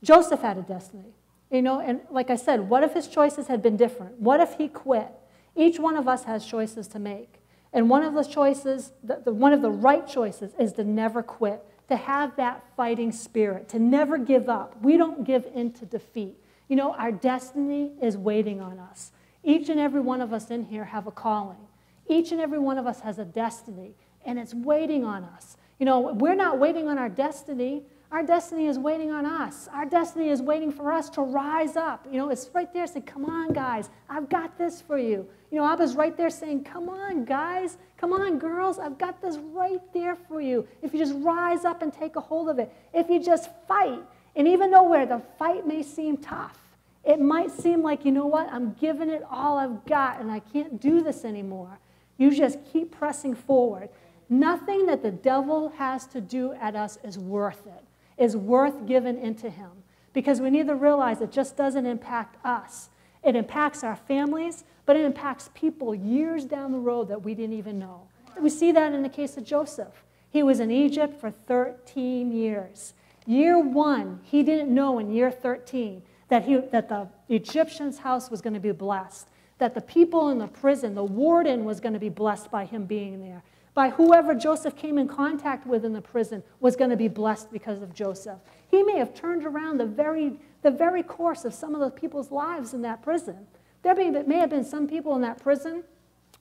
Joseph had a destiny. You know, and like I said, what if his choices had been different? What if he quit? Each one of us has choices to make. And one of the choices, the, the, one of the right choices, is to never quit, to have that fighting spirit, to never give up. We don't give in to defeat. You know, our destiny is waiting on us. Each and every one of us in here have a calling. Each and every one of us has a destiny, and it's waiting on us. You know, we're not waiting on our destiny. Our destiny is waiting on us. Our destiny is waiting for us to rise up. You know, it's right there saying, Come on, guys, I've got this for you. You know, Abba's right there saying, Come on, guys, come on, girls, I've got this right there for you. If you just rise up and take a hold of it, if you just fight, and even though where the fight may seem tough, it might seem like, you know what, I'm giving it all I've got and I can't do this anymore. You just keep pressing forward. Nothing that the devil has to do at us is worth it is worth giving into Him. Because we need to realize it just doesn't impact us, it impacts our families, but it impacts people years down the road that we didn't even know. We see that in the case of Joseph. He was in Egypt for 13 years. Year one, he didn't know in year 13 that, he, that the Egyptian's house was going to be blessed, that the people in the prison, the warden was going to be blessed by him being there, by whoever Joseph came in contact with in the prison was going to be blessed because of Joseph. He may have turned around the very, the very course of some of the people's lives in that prison. There may, may have been some people in that prison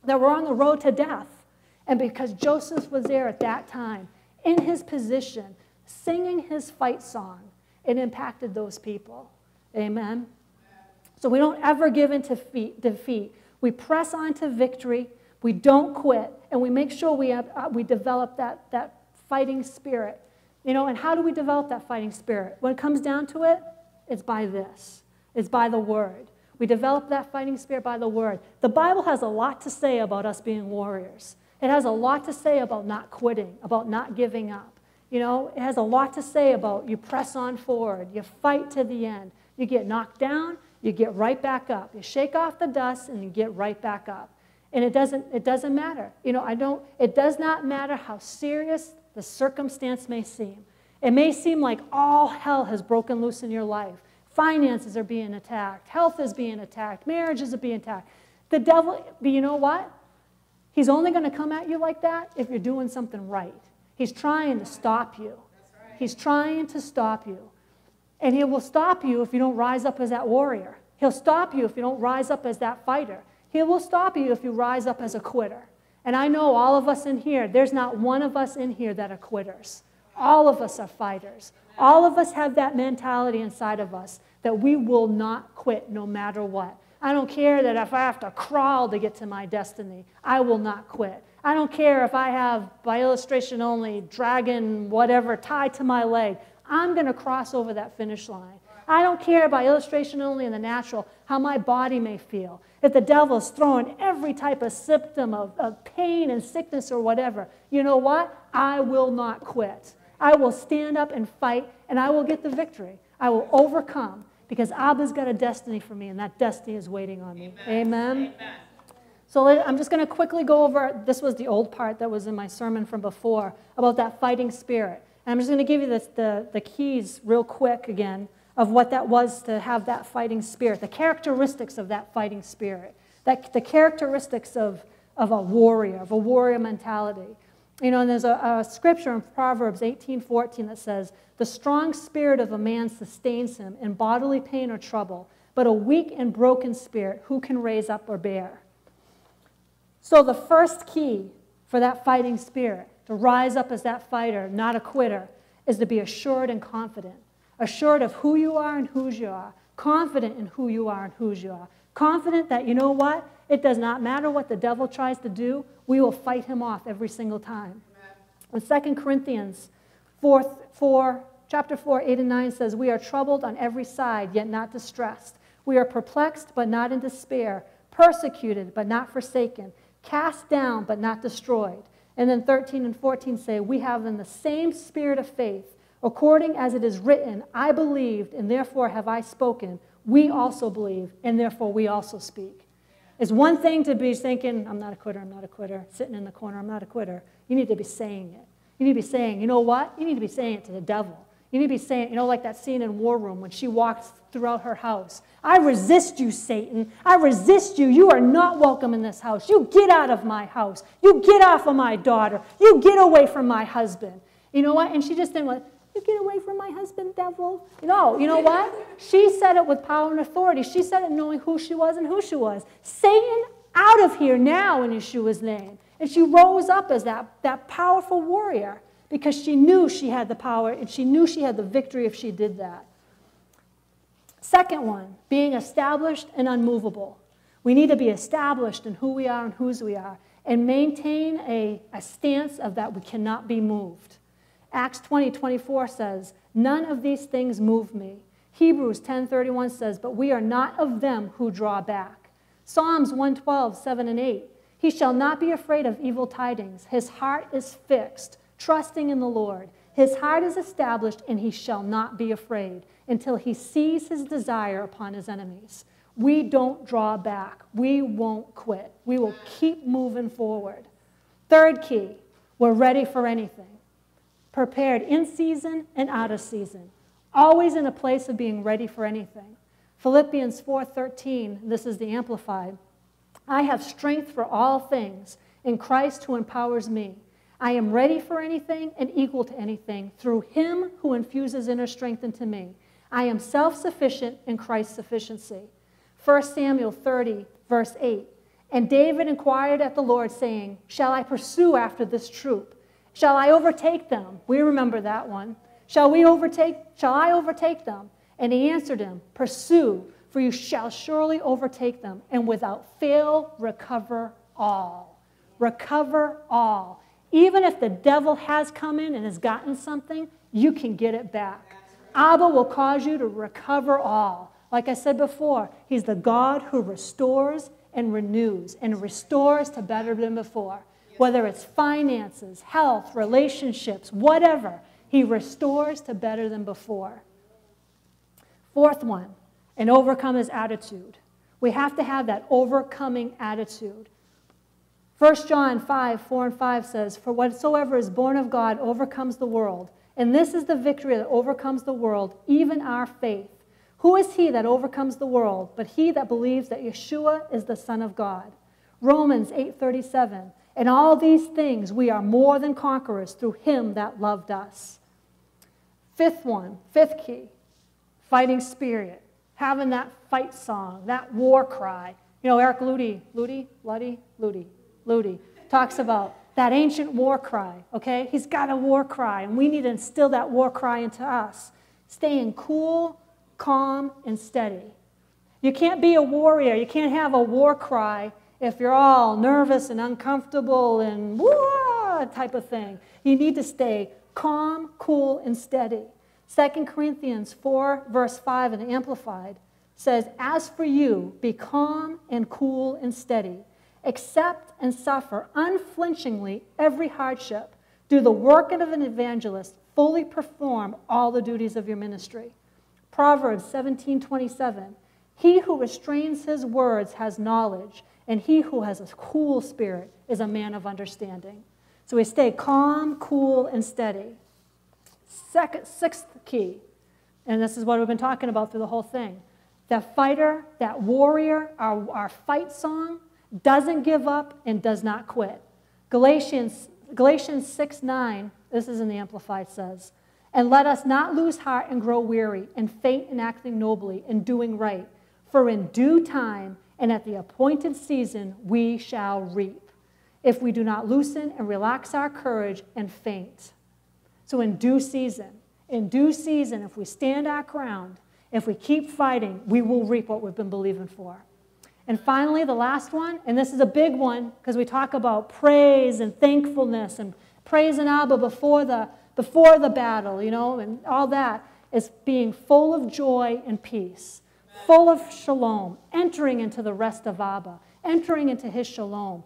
that were on the road to death. And because Joseph was there at that time, in his position, singing his fight song, it impacted those people. Amen? So we don't ever give in to defeat. We press on to victory we don't quit, and we make sure we, have, uh, we develop that, that fighting spirit. You know, and how do we develop that fighting spirit? When it comes down to it, it's by this. It's by the word. We develop that fighting spirit by the word. The Bible has a lot to say about us being warriors. It has a lot to say about not quitting, about not giving up. You know, it has a lot to say about you press on forward, you fight to the end. You get knocked down, you get right back up. You shake off the dust and you get right back up. And it doesn't, it doesn't matter. You know, I don't, it does not matter how serious the circumstance may seem. It may seem like all hell has broken loose in your life. Finances are being attacked, health is being attacked, marriages are being attacked. The devil, but you know what? He's only going to come at you like that if you're doing something right. He's trying to stop you. He's trying to stop you. And he will stop you if you don't rise up as that warrior. He'll stop you if you don't rise up as that fighter. He will stop you if you rise up as a quitter. And I know all of us in here, there's not one of us in here that are quitters. All of us are fighters. All of us have that mentality inside of us that we will not quit no matter what. I don't care that if I have to crawl to get to my destiny, I will not quit. I don't care if I have, by illustration only, dragon, whatever, tied to my leg. I'm going to cross over that finish line. I don't care by illustration only in the natural how my body may feel. If the devil's throwing every type of symptom of, of pain and sickness or whatever, you know what? I will not quit. I will stand up and fight, and I will get the victory. I will overcome because Abba's got a destiny for me, and that destiny is waiting on me. Amen. Amen. So I'm just going to quickly go over this was the old part that was in my sermon from before about that fighting spirit. And I'm just going to give you the, the keys real quick again of what that was to have that fighting spirit, the characteristics of that fighting spirit, that, the characteristics of, of a warrior, of a warrior mentality. You know, and there's a, a scripture in Proverbs 18:14 that says, "The strong spirit of a man sustains him in bodily pain or trouble, but a weak and broken spirit, who can raise up or bear?" So the first key for that fighting spirit, to rise up as that fighter, not a quitter, is to be assured and confident. Assured of who you are and whose you are. Confident in who you are and whose you are. Confident that, you know what? It does not matter what the devil tries to do, we will fight him off every single time. In 2 Corinthians 4, 4, chapter 4, 8 and 9 says, We are troubled on every side, yet not distressed. We are perplexed, but not in despair, persecuted, but not forsaken, cast down, but not destroyed. And then 13 and 14 say, We have in the same spirit of faith, according as it is written, I believed, and therefore have I spoken. We also believe, and therefore we also speak. It's one thing to be thinking, I'm not a quitter, I'm not a quitter, sitting in the corner, I'm not a quitter. You need to be saying it. You need to be saying, you know what? You need to be saying it to the devil. You need to be saying, you know, like that scene in War Room when she walks throughout her house. I resist you, Satan. I resist you. You are not welcome in this house. You get out of my house. You get off of my daughter. You get away from my husband. You know what? And she just didn't want, you get away from my husband, devil. No, you know what? She said it with power and authority. She said it knowing who she was and who she was. Satan, out of here now in Yeshua's name. And she rose up as that, that powerful warrior because she knew she had the power and she knew she had the victory if she did that. Second one, being established and unmovable. We need to be established in who we are and whose we are and maintain a, a stance of that we cannot be moved. Acts 20, 24 says, None of these things move me. Hebrews 10, 31 says, But we are not of them who draw back. Psalms 112, 7 and 8. He shall not be afraid of evil tidings. His heart is fixed, trusting in the Lord. His heart is established, and he shall not be afraid until he sees his desire upon his enemies. We don't draw back. We won't quit. We will keep moving forward. Third key, we're ready for anything prepared in season and out of season, always in a place of being ready for anything. Philippians 4:13, this is the amplified. I have strength for all things in Christ who empowers me. I am ready for anything and equal to anything through him who infuses inner strength into me. I am self-sufficient in Christ's sufficiency. 1 Samuel 30, verse 8. And David inquired at the Lord, saying, Shall I pursue after this troop? Shall I overtake them? We remember that one. Shall we overtake? Shall I overtake them? And he answered him, Pursue, for you shall surely overtake them, and without fail recover all. Recover all. Even if the devil has come in and has gotten something, you can get it back. Abba will cause you to recover all. Like I said before, he's the God who restores and renews and restores to better than before whether it's finances, health, relationships, whatever, he restores to better than before. Fourth one, and overcome his attitude. We have to have that overcoming attitude. 1 John 5, 4 and 5 says, For whatsoever is born of God overcomes the world. And this is the victory that overcomes the world, even our faith. Who is he that overcomes the world, but he that believes that Yeshua is the Son of God? Romans 8:37 in all these things, we are more than conquerors through him that loved us. Fifth one, fifth key, fighting spirit, having that fight song, that war cry. You know, Eric Ludy, Ludy, Luddy, Ludy, Ludy talks about that ancient war cry, okay? He's got a war cry, and we need to instill that war cry into us. Staying cool, calm, and steady. You can't be a warrior. You can't have a war cry if you're all nervous and uncomfortable and whoa type of thing. You need to stay calm, cool, and steady. 2 Corinthians 4, verse 5 in the Amplified says, As for you, be calm and cool and steady. Accept and suffer unflinchingly every hardship. Do the work of an evangelist. Fully perform all the duties of your ministry. Proverbs 17 27. He who restrains his words has knowledge, and he who has a cool spirit is a man of understanding. So we stay calm, cool, and steady. Second, sixth key And this is what we've been talking about through the whole thing. That fighter, that warrior, our, our fight song, doesn't give up and does not quit. Galatians, Galatians 6 9, this is in the Amplified, says, And let us not lose heart and grow weary, and faint in acting nobly, and doing right. For in due time and at the appointed season we shall reap, if we do not loosen and relax our courage and faint. So, in due season, in due season, if we stand our ground, if we keep fighting, we will reap what we've been believing for. And finally, the last one, and this is a big one because we talk about praise and thankfulness and praise and Abba before the, before the battle, you know, and all that is being full of joy and peace, full of shalom, entering into the rest of Abba, entering into his shalom.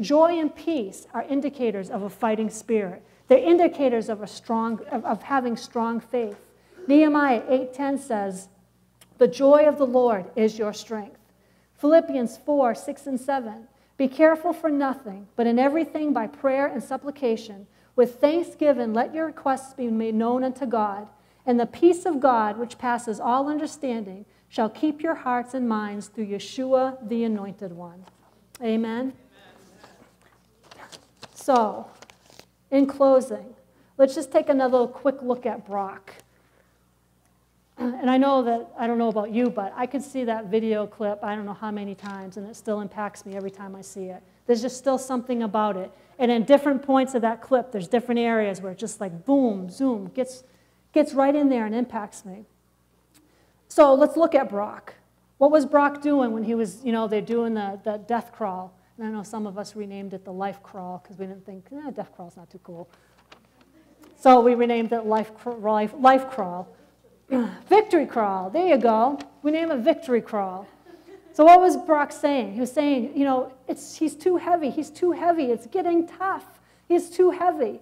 Joy and peace are indicators of a fighting spirit. They're indicators of, a strong, of, of having strong faith. Nehemiah 8.10 says, The joy of the Lord is your strength. Philippians 4, 6 and 7. Be careful for nothing, but in everything by prayer and supplication, with thanksgiving, let your requests be made known unto God. And the peace of God, which passes all understanding, shall keep your hearts and minds through Yeshua, the Anointed One. Amen. Amen. So, in closing, let's just take another quick look at Brock. And I know that, I don't know about you, but I could see that video clip I don't know how many times, and it still impacts me every time I see it. There's just still something about it. And in different points of that clip, there's different areas where it just like boom, zoom, gets, gets right in there and impacts me. So let's look at Brock. What was Brock doing when he was, you know, they're doing the, the death crawl? And I know some of us renamed it the life crawl because we didn't think, eh, death crawl's not too cool. So we renamed it life, life, life crawl. Victory crawl. There you go. We name it victory crawl. So what was Brock saying? He was saying, you know, it's, he's too heavy. He's too heavy. It's getting tough. He's too heavy.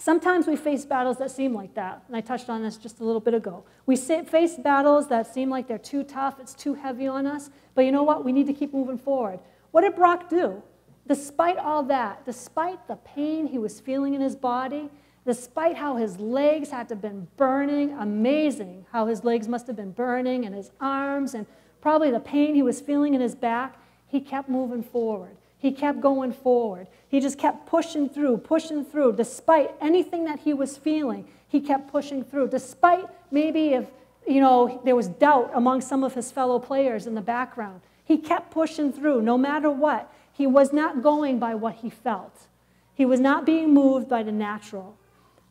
Sometimes we face battles that seem like that, and I touched on this just a little bit ago. We face battles that seem like they're too tough, it's too heavy on us, but you know what? We need to keep moving forward. What did Brock do? Despite all that, despite the pain he was feeling in his body, despite how his legs had to have been burning, amazing how his legs must have been burning, and his arms, and probably the pain he was feeling in his back, he kept moving forward. He kept going forward. He just kept pushing through, pushing through. Despite anything that he was feeling, he kept pushing through. Despite maybe if, you know, there was doubt among some of his fellow players in the background, he kept pushing through no matter what. He was not going by what he felt. He was not being moved by the natural.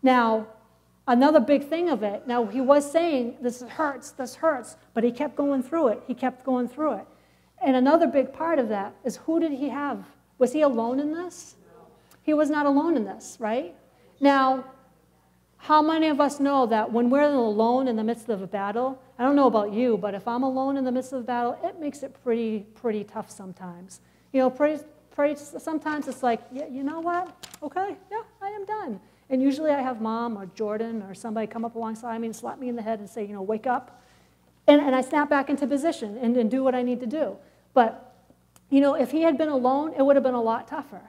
Now, another big thing of it, now he was saying, this hurts, this hurts, but he kept going through it. He kept going through it. And another big part of that is who did he have? Was he alone in this? He was not alone in this, right? Now, how many of us know that when we're alone in the midst of a battle, I don't know about you, but if I'm alone in the midst of a battle, it makes it pretty, pretty tough sometimes. You know, pretty, pretty, sometimes it's like, yeah, you know what? Okay, yeah, I am done. And usually I have mom or Jordan or somebody come up alongside me and slap me in the head and say, you know, wake up. And, and I snap back into position and, and do what I need to do. But, you know, if he had been alone, it would have been a lot tougher.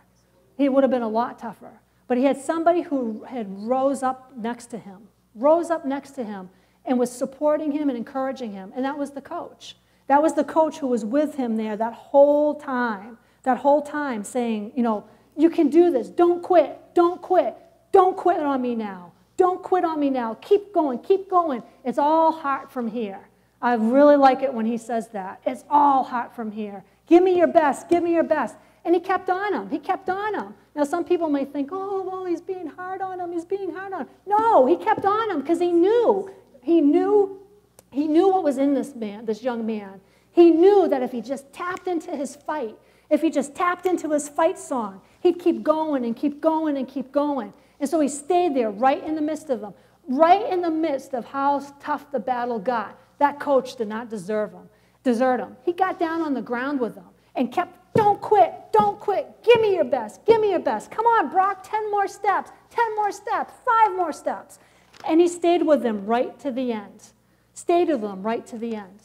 It would have been a lot tougher. But he had somebody who had rose up next to him, rose up next to him and was supporting him and encouraging him. And that was the coach. That was the coach who was with him there that whole time, that whole time saying, you know, you can do this. Don't quit. Don't quit. Don't quit on me now. Don't quit on me now. Keep going, keep going. It's all heart from here. I really like it when he says that. It's all heart from here. Give me your best, give me your best. And he kept on him. He kept on him. Now, some people may think, oh, well, he's being hard on him. He's being hard on him. No, he kept on him because he knew. He knew. He knew what was in this man, this young man. He knew that if he just tapped into his fight, if he just tapped into his fight song, he'd keep going and keep going and keep going. And so he stayed there right in the midst of them, right in the midst of how tough the battle got. That coach did not deserve him, desert him. He got down on the ground with them and kept, don't quit, don't quit, give me your best, give me your best. Come on, Brock, 10 more steps, 10 more steps, five more steps. And he stayed with them right to the end. Stayed with them right to the end.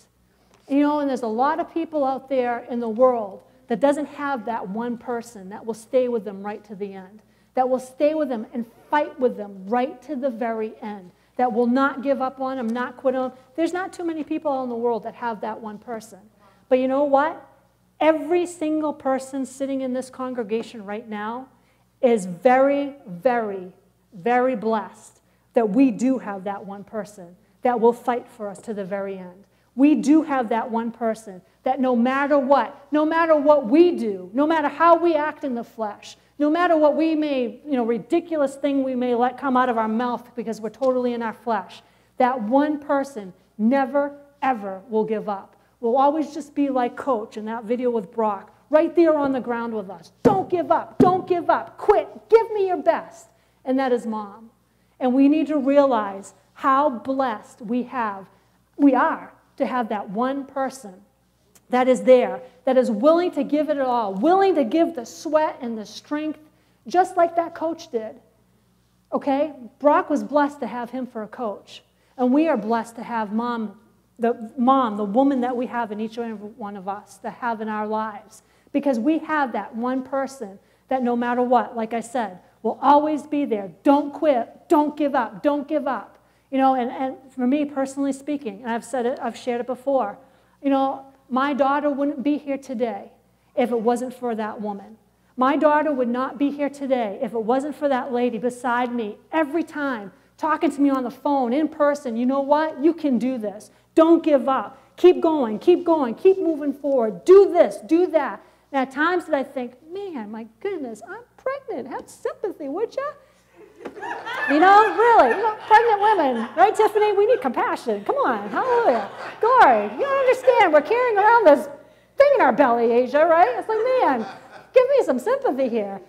You know, and there's a lot of people out there in the world that doesn't have that one person that will stay with them right to the end that will stay with them and fight with them right to the very end. that will not give up on them, not quit on them. There's not too many people in the world that have that one person. But you know what? Every single person sitting in this congregation right now is very, very, very blessed that we do have that one person that will fight for us to the very end. We do have that one person that no matter what, no matter what we do, no matter how we act in the flesh, no matter what we may, you know, ridiculous thing we may let come out of our mouth because we're totally in our flesh, that one person never, ever will give up. Will always just be like Coach in that video with Brock, right there on the ground with us. Don't give up. Don't give up. Quit. Give me your best. And that is mom. And we need to realize how blessed we have, we are to have that one person that is there, that is willing to give it all, willing to give the sweat and the strength, just like that coach did. Okay? Brock was blessed to have him for a coach. And we are blessed to have mom, the mom, the woman that we have in each one of us, to have in our lives. Because we have that one person that no matter what, like I said, will always be there. Don't quit. Don't give up. Don't give up. You know, and, and for me personally speaking, and I've said it, I've shared it before, you know, my daughter wouldn't be here today if it wasn't for that woman. My daughter would not be here today if it wasn't for that lady beside me every time, talking to me on the phone, in person. You know what? You can do this. Don't give up. Keep going, keep going, keep moving forward. Do this, do that. And at times that I think, man, my goodness, I'm pregnant. Have sympathy, would you? You know, really, you know, pregnant women, right, Tiffany? We need compassion. Come on, hallelujah. Glory. You don't understand. We're carrying around this thing in our belly, Asia, right? It's like, man, give me some sympathy here.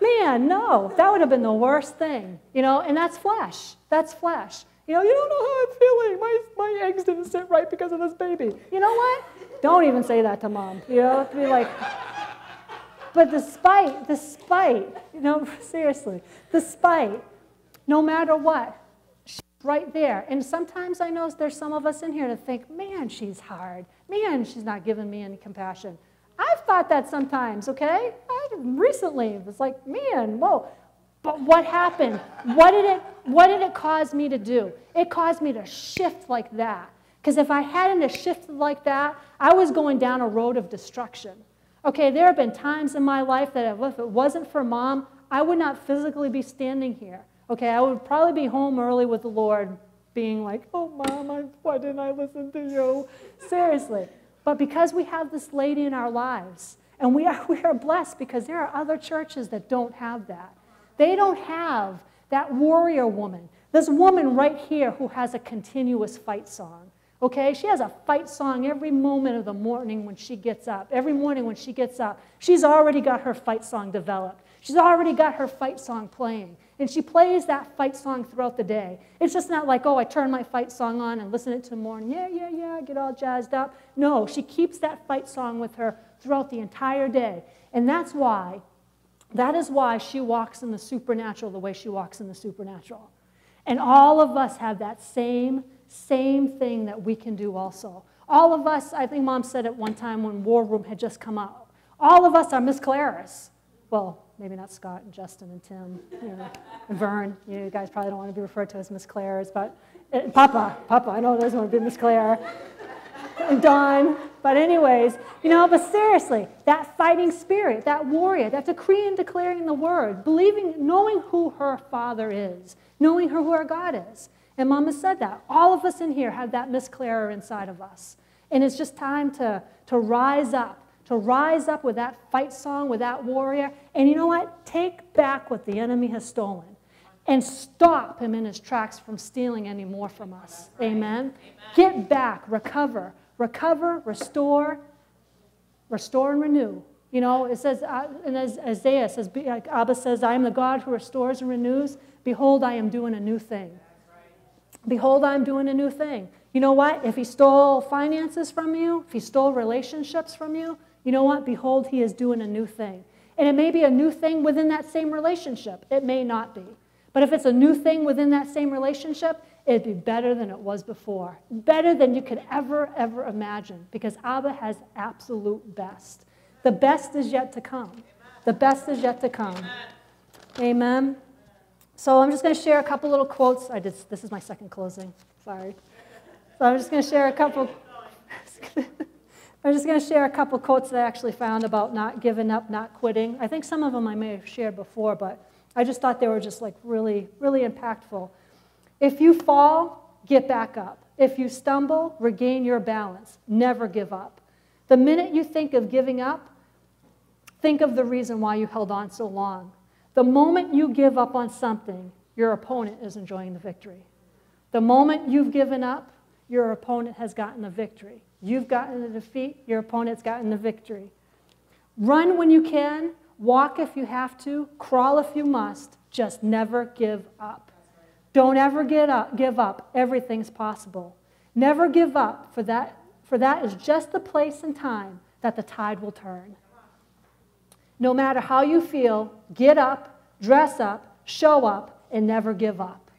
Man, no, that would have been the worst thing, you know, and that's flesh. That's flesh. You know, you don't know how I'm feeling. My, my eggs didn't sit right because of this baby. You know what? Don't even say that to mom. You know, to be like, but despite, despite, you know, seriously, despite, no matter what, she's right there. And sometimes I know there's some of us in here to think, man, she's hard. Man, she's not giving me any compassion. I've thought that sometimes, okay? I, recently, it was like, man, whoa. But what happened? What did, it, what did it cause me to do? It caused me to shift like that. Because if I hadn't shifted like that, I was going down a road of destruction. Okay, there have been times in my life that if it wasn't for mom, I would not physically be standing here. Okay, I would probably be home early with the Lord, being like, oh, mom, I, why didn't I listen to you? Seriously. But because we have this lady in our lives, and we are, we are blessed because there are other churches that don't have that. They don't have that warrior woman, this woman right here who has a continuous fight song. Okay? She has a fight song every moment of the morning when she gets up. Every morning when she gets up, she's already got her fight song developed. She's already got her fight song playing. And she plays that fight song throughout the day. It's just not like, oh, I turn my fight song on and listen to it in the morning. Yeah, yeah, yeah, get all jazzed up. No, she keeps that fight song with her throughout the entire day. And that's why, that is why she walks in the supernatural the way she walks in the supernatural. And all of us have that same same thing that we can do also. All of us, I think mom said it one time when War Room had just come out, all of us are Miss Claris. Well, maybe not Scott and Justin and Tim, you know, and Vern. You, guys probably don't want to be referred to as Miss Claris, but Papa, Papa, I know doesn't want to be Miss Claire. and Don. But anyways, you know, but seriously, that fighting spirit, that warrior, that decreeing and declaring the word, believing, knowing who her father is, knowing her who her God is. And Mama said that. All of us in here have that Miss Clara inside of us. And it's just time to, to rise up, to rise up with that fight song, with that warrior. And you know what? Take back what the enemy has stolen and stop him in his tracks from stealing any more from us. Right. Amen? Amen? Get back, recover, recover, restore, restore and renew. You know, it says, uh, and as Isaiah says, Abba says, I am the God who restores and renews. Behold, I am doing a new thing. Behold, I'm doing a new thing. You know what? If he stole finances from you, if he stole relationships from you, you know what? Behold, he is doing a new thing. And it may be a new thing within that same relationship. It may not be. But if it's a new thing within that same relationship, it'd be better than it was before. Better than you could ever, ever imagine. Because Abba has absolute best. The best is yet to come. The best is yet to come. Amen. So I'm just going to share a couple little quotes. I did, this is my second closing. Sorry. So I'm just going to share a couple. I'm just going to share a couple quotes that I actually found about not giving up, not quitting. I think some of them I may have shared before, but I just thought they were just like really, really impactful. If you fall, get back up. If you stumble, regain your balance. Never give up. The minute you think of giving up, think of the reason why you held on so long. The moment you give up on something, your opponent is enjoying the victory. The moment you've given up, your opponent has gotten the victory. You've gotten the defeat, your opponent's gotten the victory. Run when you can, walk if you have to, crawl if you must, just never give up. Don't ever get up, give up. Everything's possible. Never give up, for that, for that is just the place and time that the tide will turn. No matter how you feel, get up, dress up, show up, and never give up.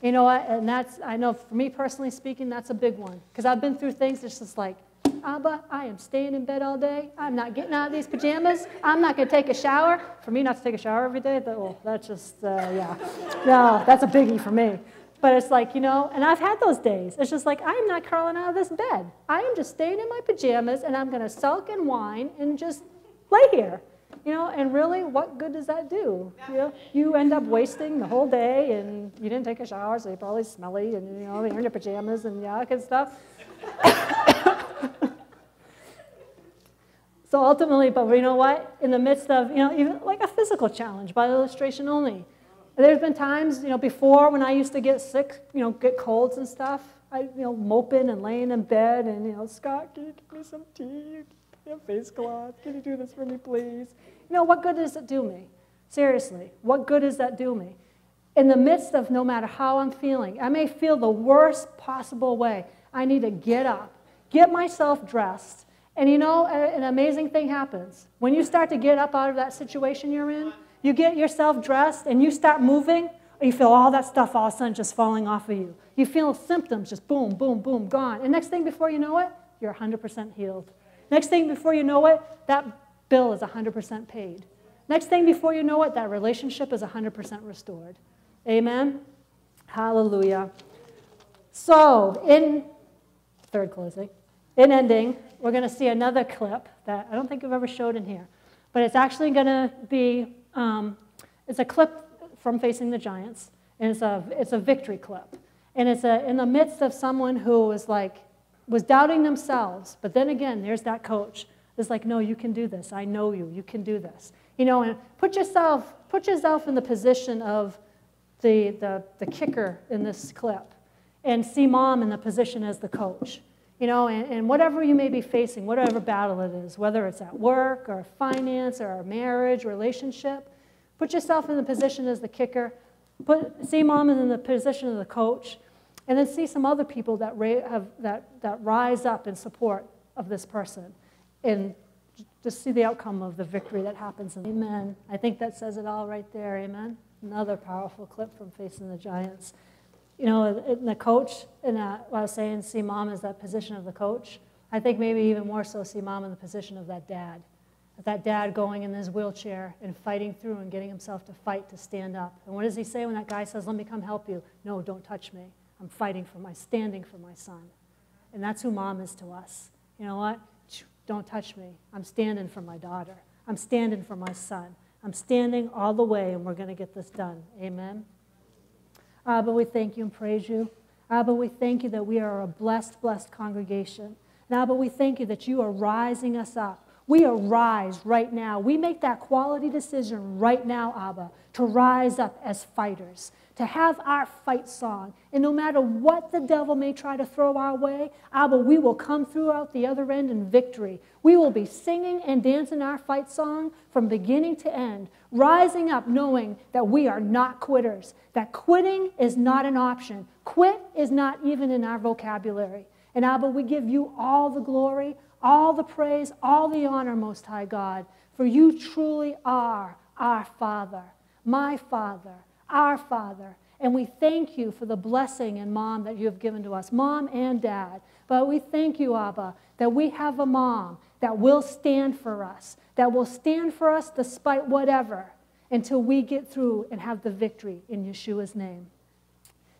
You know what? And that's, I know for me personally speaking, that's a big one. Because I've been through things that's just like, Abba, I am staying in bed all day. I'm not getting out of these pajamas. I'm not going to take a shower. For me, not to take a shower every day, that, well, that's just, uh, yeah. No, that's a biggie for me. But it's like, you know, and I've had those days. It's just like, I'm not crawling out of this bed. I am just staying in my pajamas and I'm going to sulk and whine and just lay here. You know, and really, what good does that do? You know, you end up wasting the whole day, and you didn't take a shower, so you're probably smelly, and you know, you're in your pajamas and yuck and stuff. so ultimately, but you know what? In the midst of, you know, even like a physical challenge by illustration only. There's been times, you know, before when I used to get sick, you know, get colds and stuff. I, you know, moping and laying in bed, and you know, Scott, can you give me some tea? A face cloth. Can you do this for me, please? You know, what good does it do me? Seriously, what good does that do me? In the midst of no matter how I'm feeling, I may feel the worst possible way. I need to get up, get myself dressed. And you know, an amazing thing happens. When you start to get up out of that situation you're in, you get yourself dressed and you start moving, you feel all that stuff all of a sudden just falling off of you. You feel symptoms just boom, boom, boom, gone. And next thing before you know it, you're 100% healed. Next thing before you know it, that bill is 100% paid. Next thing before you know it, that relationship is 100% restored. Amen? Hallelujah. So, in third closing, in ending, we're going to see another clip that I don't think I've ever showed in here, but it's actually going to be um, it's a clip from Facing the Giants, and it's a it's a victory clip, and it's a in the midst of someone who was like was doubting themselves. But then again, there's that coach. It's like, no, you can do this. I know you. You can do this. You know, and put yourself, put yourself in the position of the, the, the kicker in this clip and see mom in the position as the coach. You know, and, and whatever you may be facing, whatever battle it is, whether it's at work or finance or marriage, relationship, put yourself in the position as the kicker. Put, see mom in the position of the coach and then see some other people that, have, that, that rise up in support of this person and just see the outcome of the victory that happens. Amen. I think that says it all right there. Amen. Another powerful clip from Facing the Giants. You know, the coach, and uh, what I was saying, see mom as that position of the coach. I think maybe even more so see mom in the position of that dad. That dad going in his wheelchair and fighting through and getting himself to fight to stand up. And what does he say when that guy says, Let me come help you? No, don't touch me. I'm fighting for my, standing for my son. And that's who mom is to us. You know what? Don't touch me. I'm standing for my daughter. I'm standing for my son. I'm standing all the way, and we're going to get this done. Amen. Abba, we thank you and praise you. Abba, we thank you that we are a blessed, blessed congregation. Now, Abba, we thank you that you are rising us up. We arise right now. We make that quality decision right now, Abba, to rise up as fighters, to have our fight song. And no matter what the devil may try to throw our way, Abba, we will come through out the other end in victory. We will be singing and dancing our fight song from beginning to end, rising up knowing that we are not quitters, that quitting is not an option. Quit is not even in our vocabulary. And Abba, we give you all the glory, all the praise, all the honor, Most High God, for you truly are our Father, my Father our Father. And we thank you for the blessing and mom that you have given to us, mom and dad. But we thank you, Abba, that we have a mom that will stand for us, that will stand for us despite whatever. until we get through and have the victory in Yeshua's name.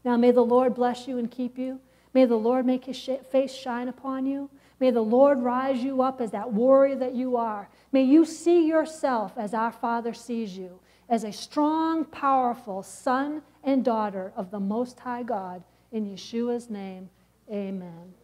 Now, may the Lord bless you and keep you. May the Lord make his face shine upon you. May the Lord rise you up as that warrior that you are. May you see yourself as our Father sees you, as a strong, powerful son and daughter of the Most High God. In Yeshua's name, amen.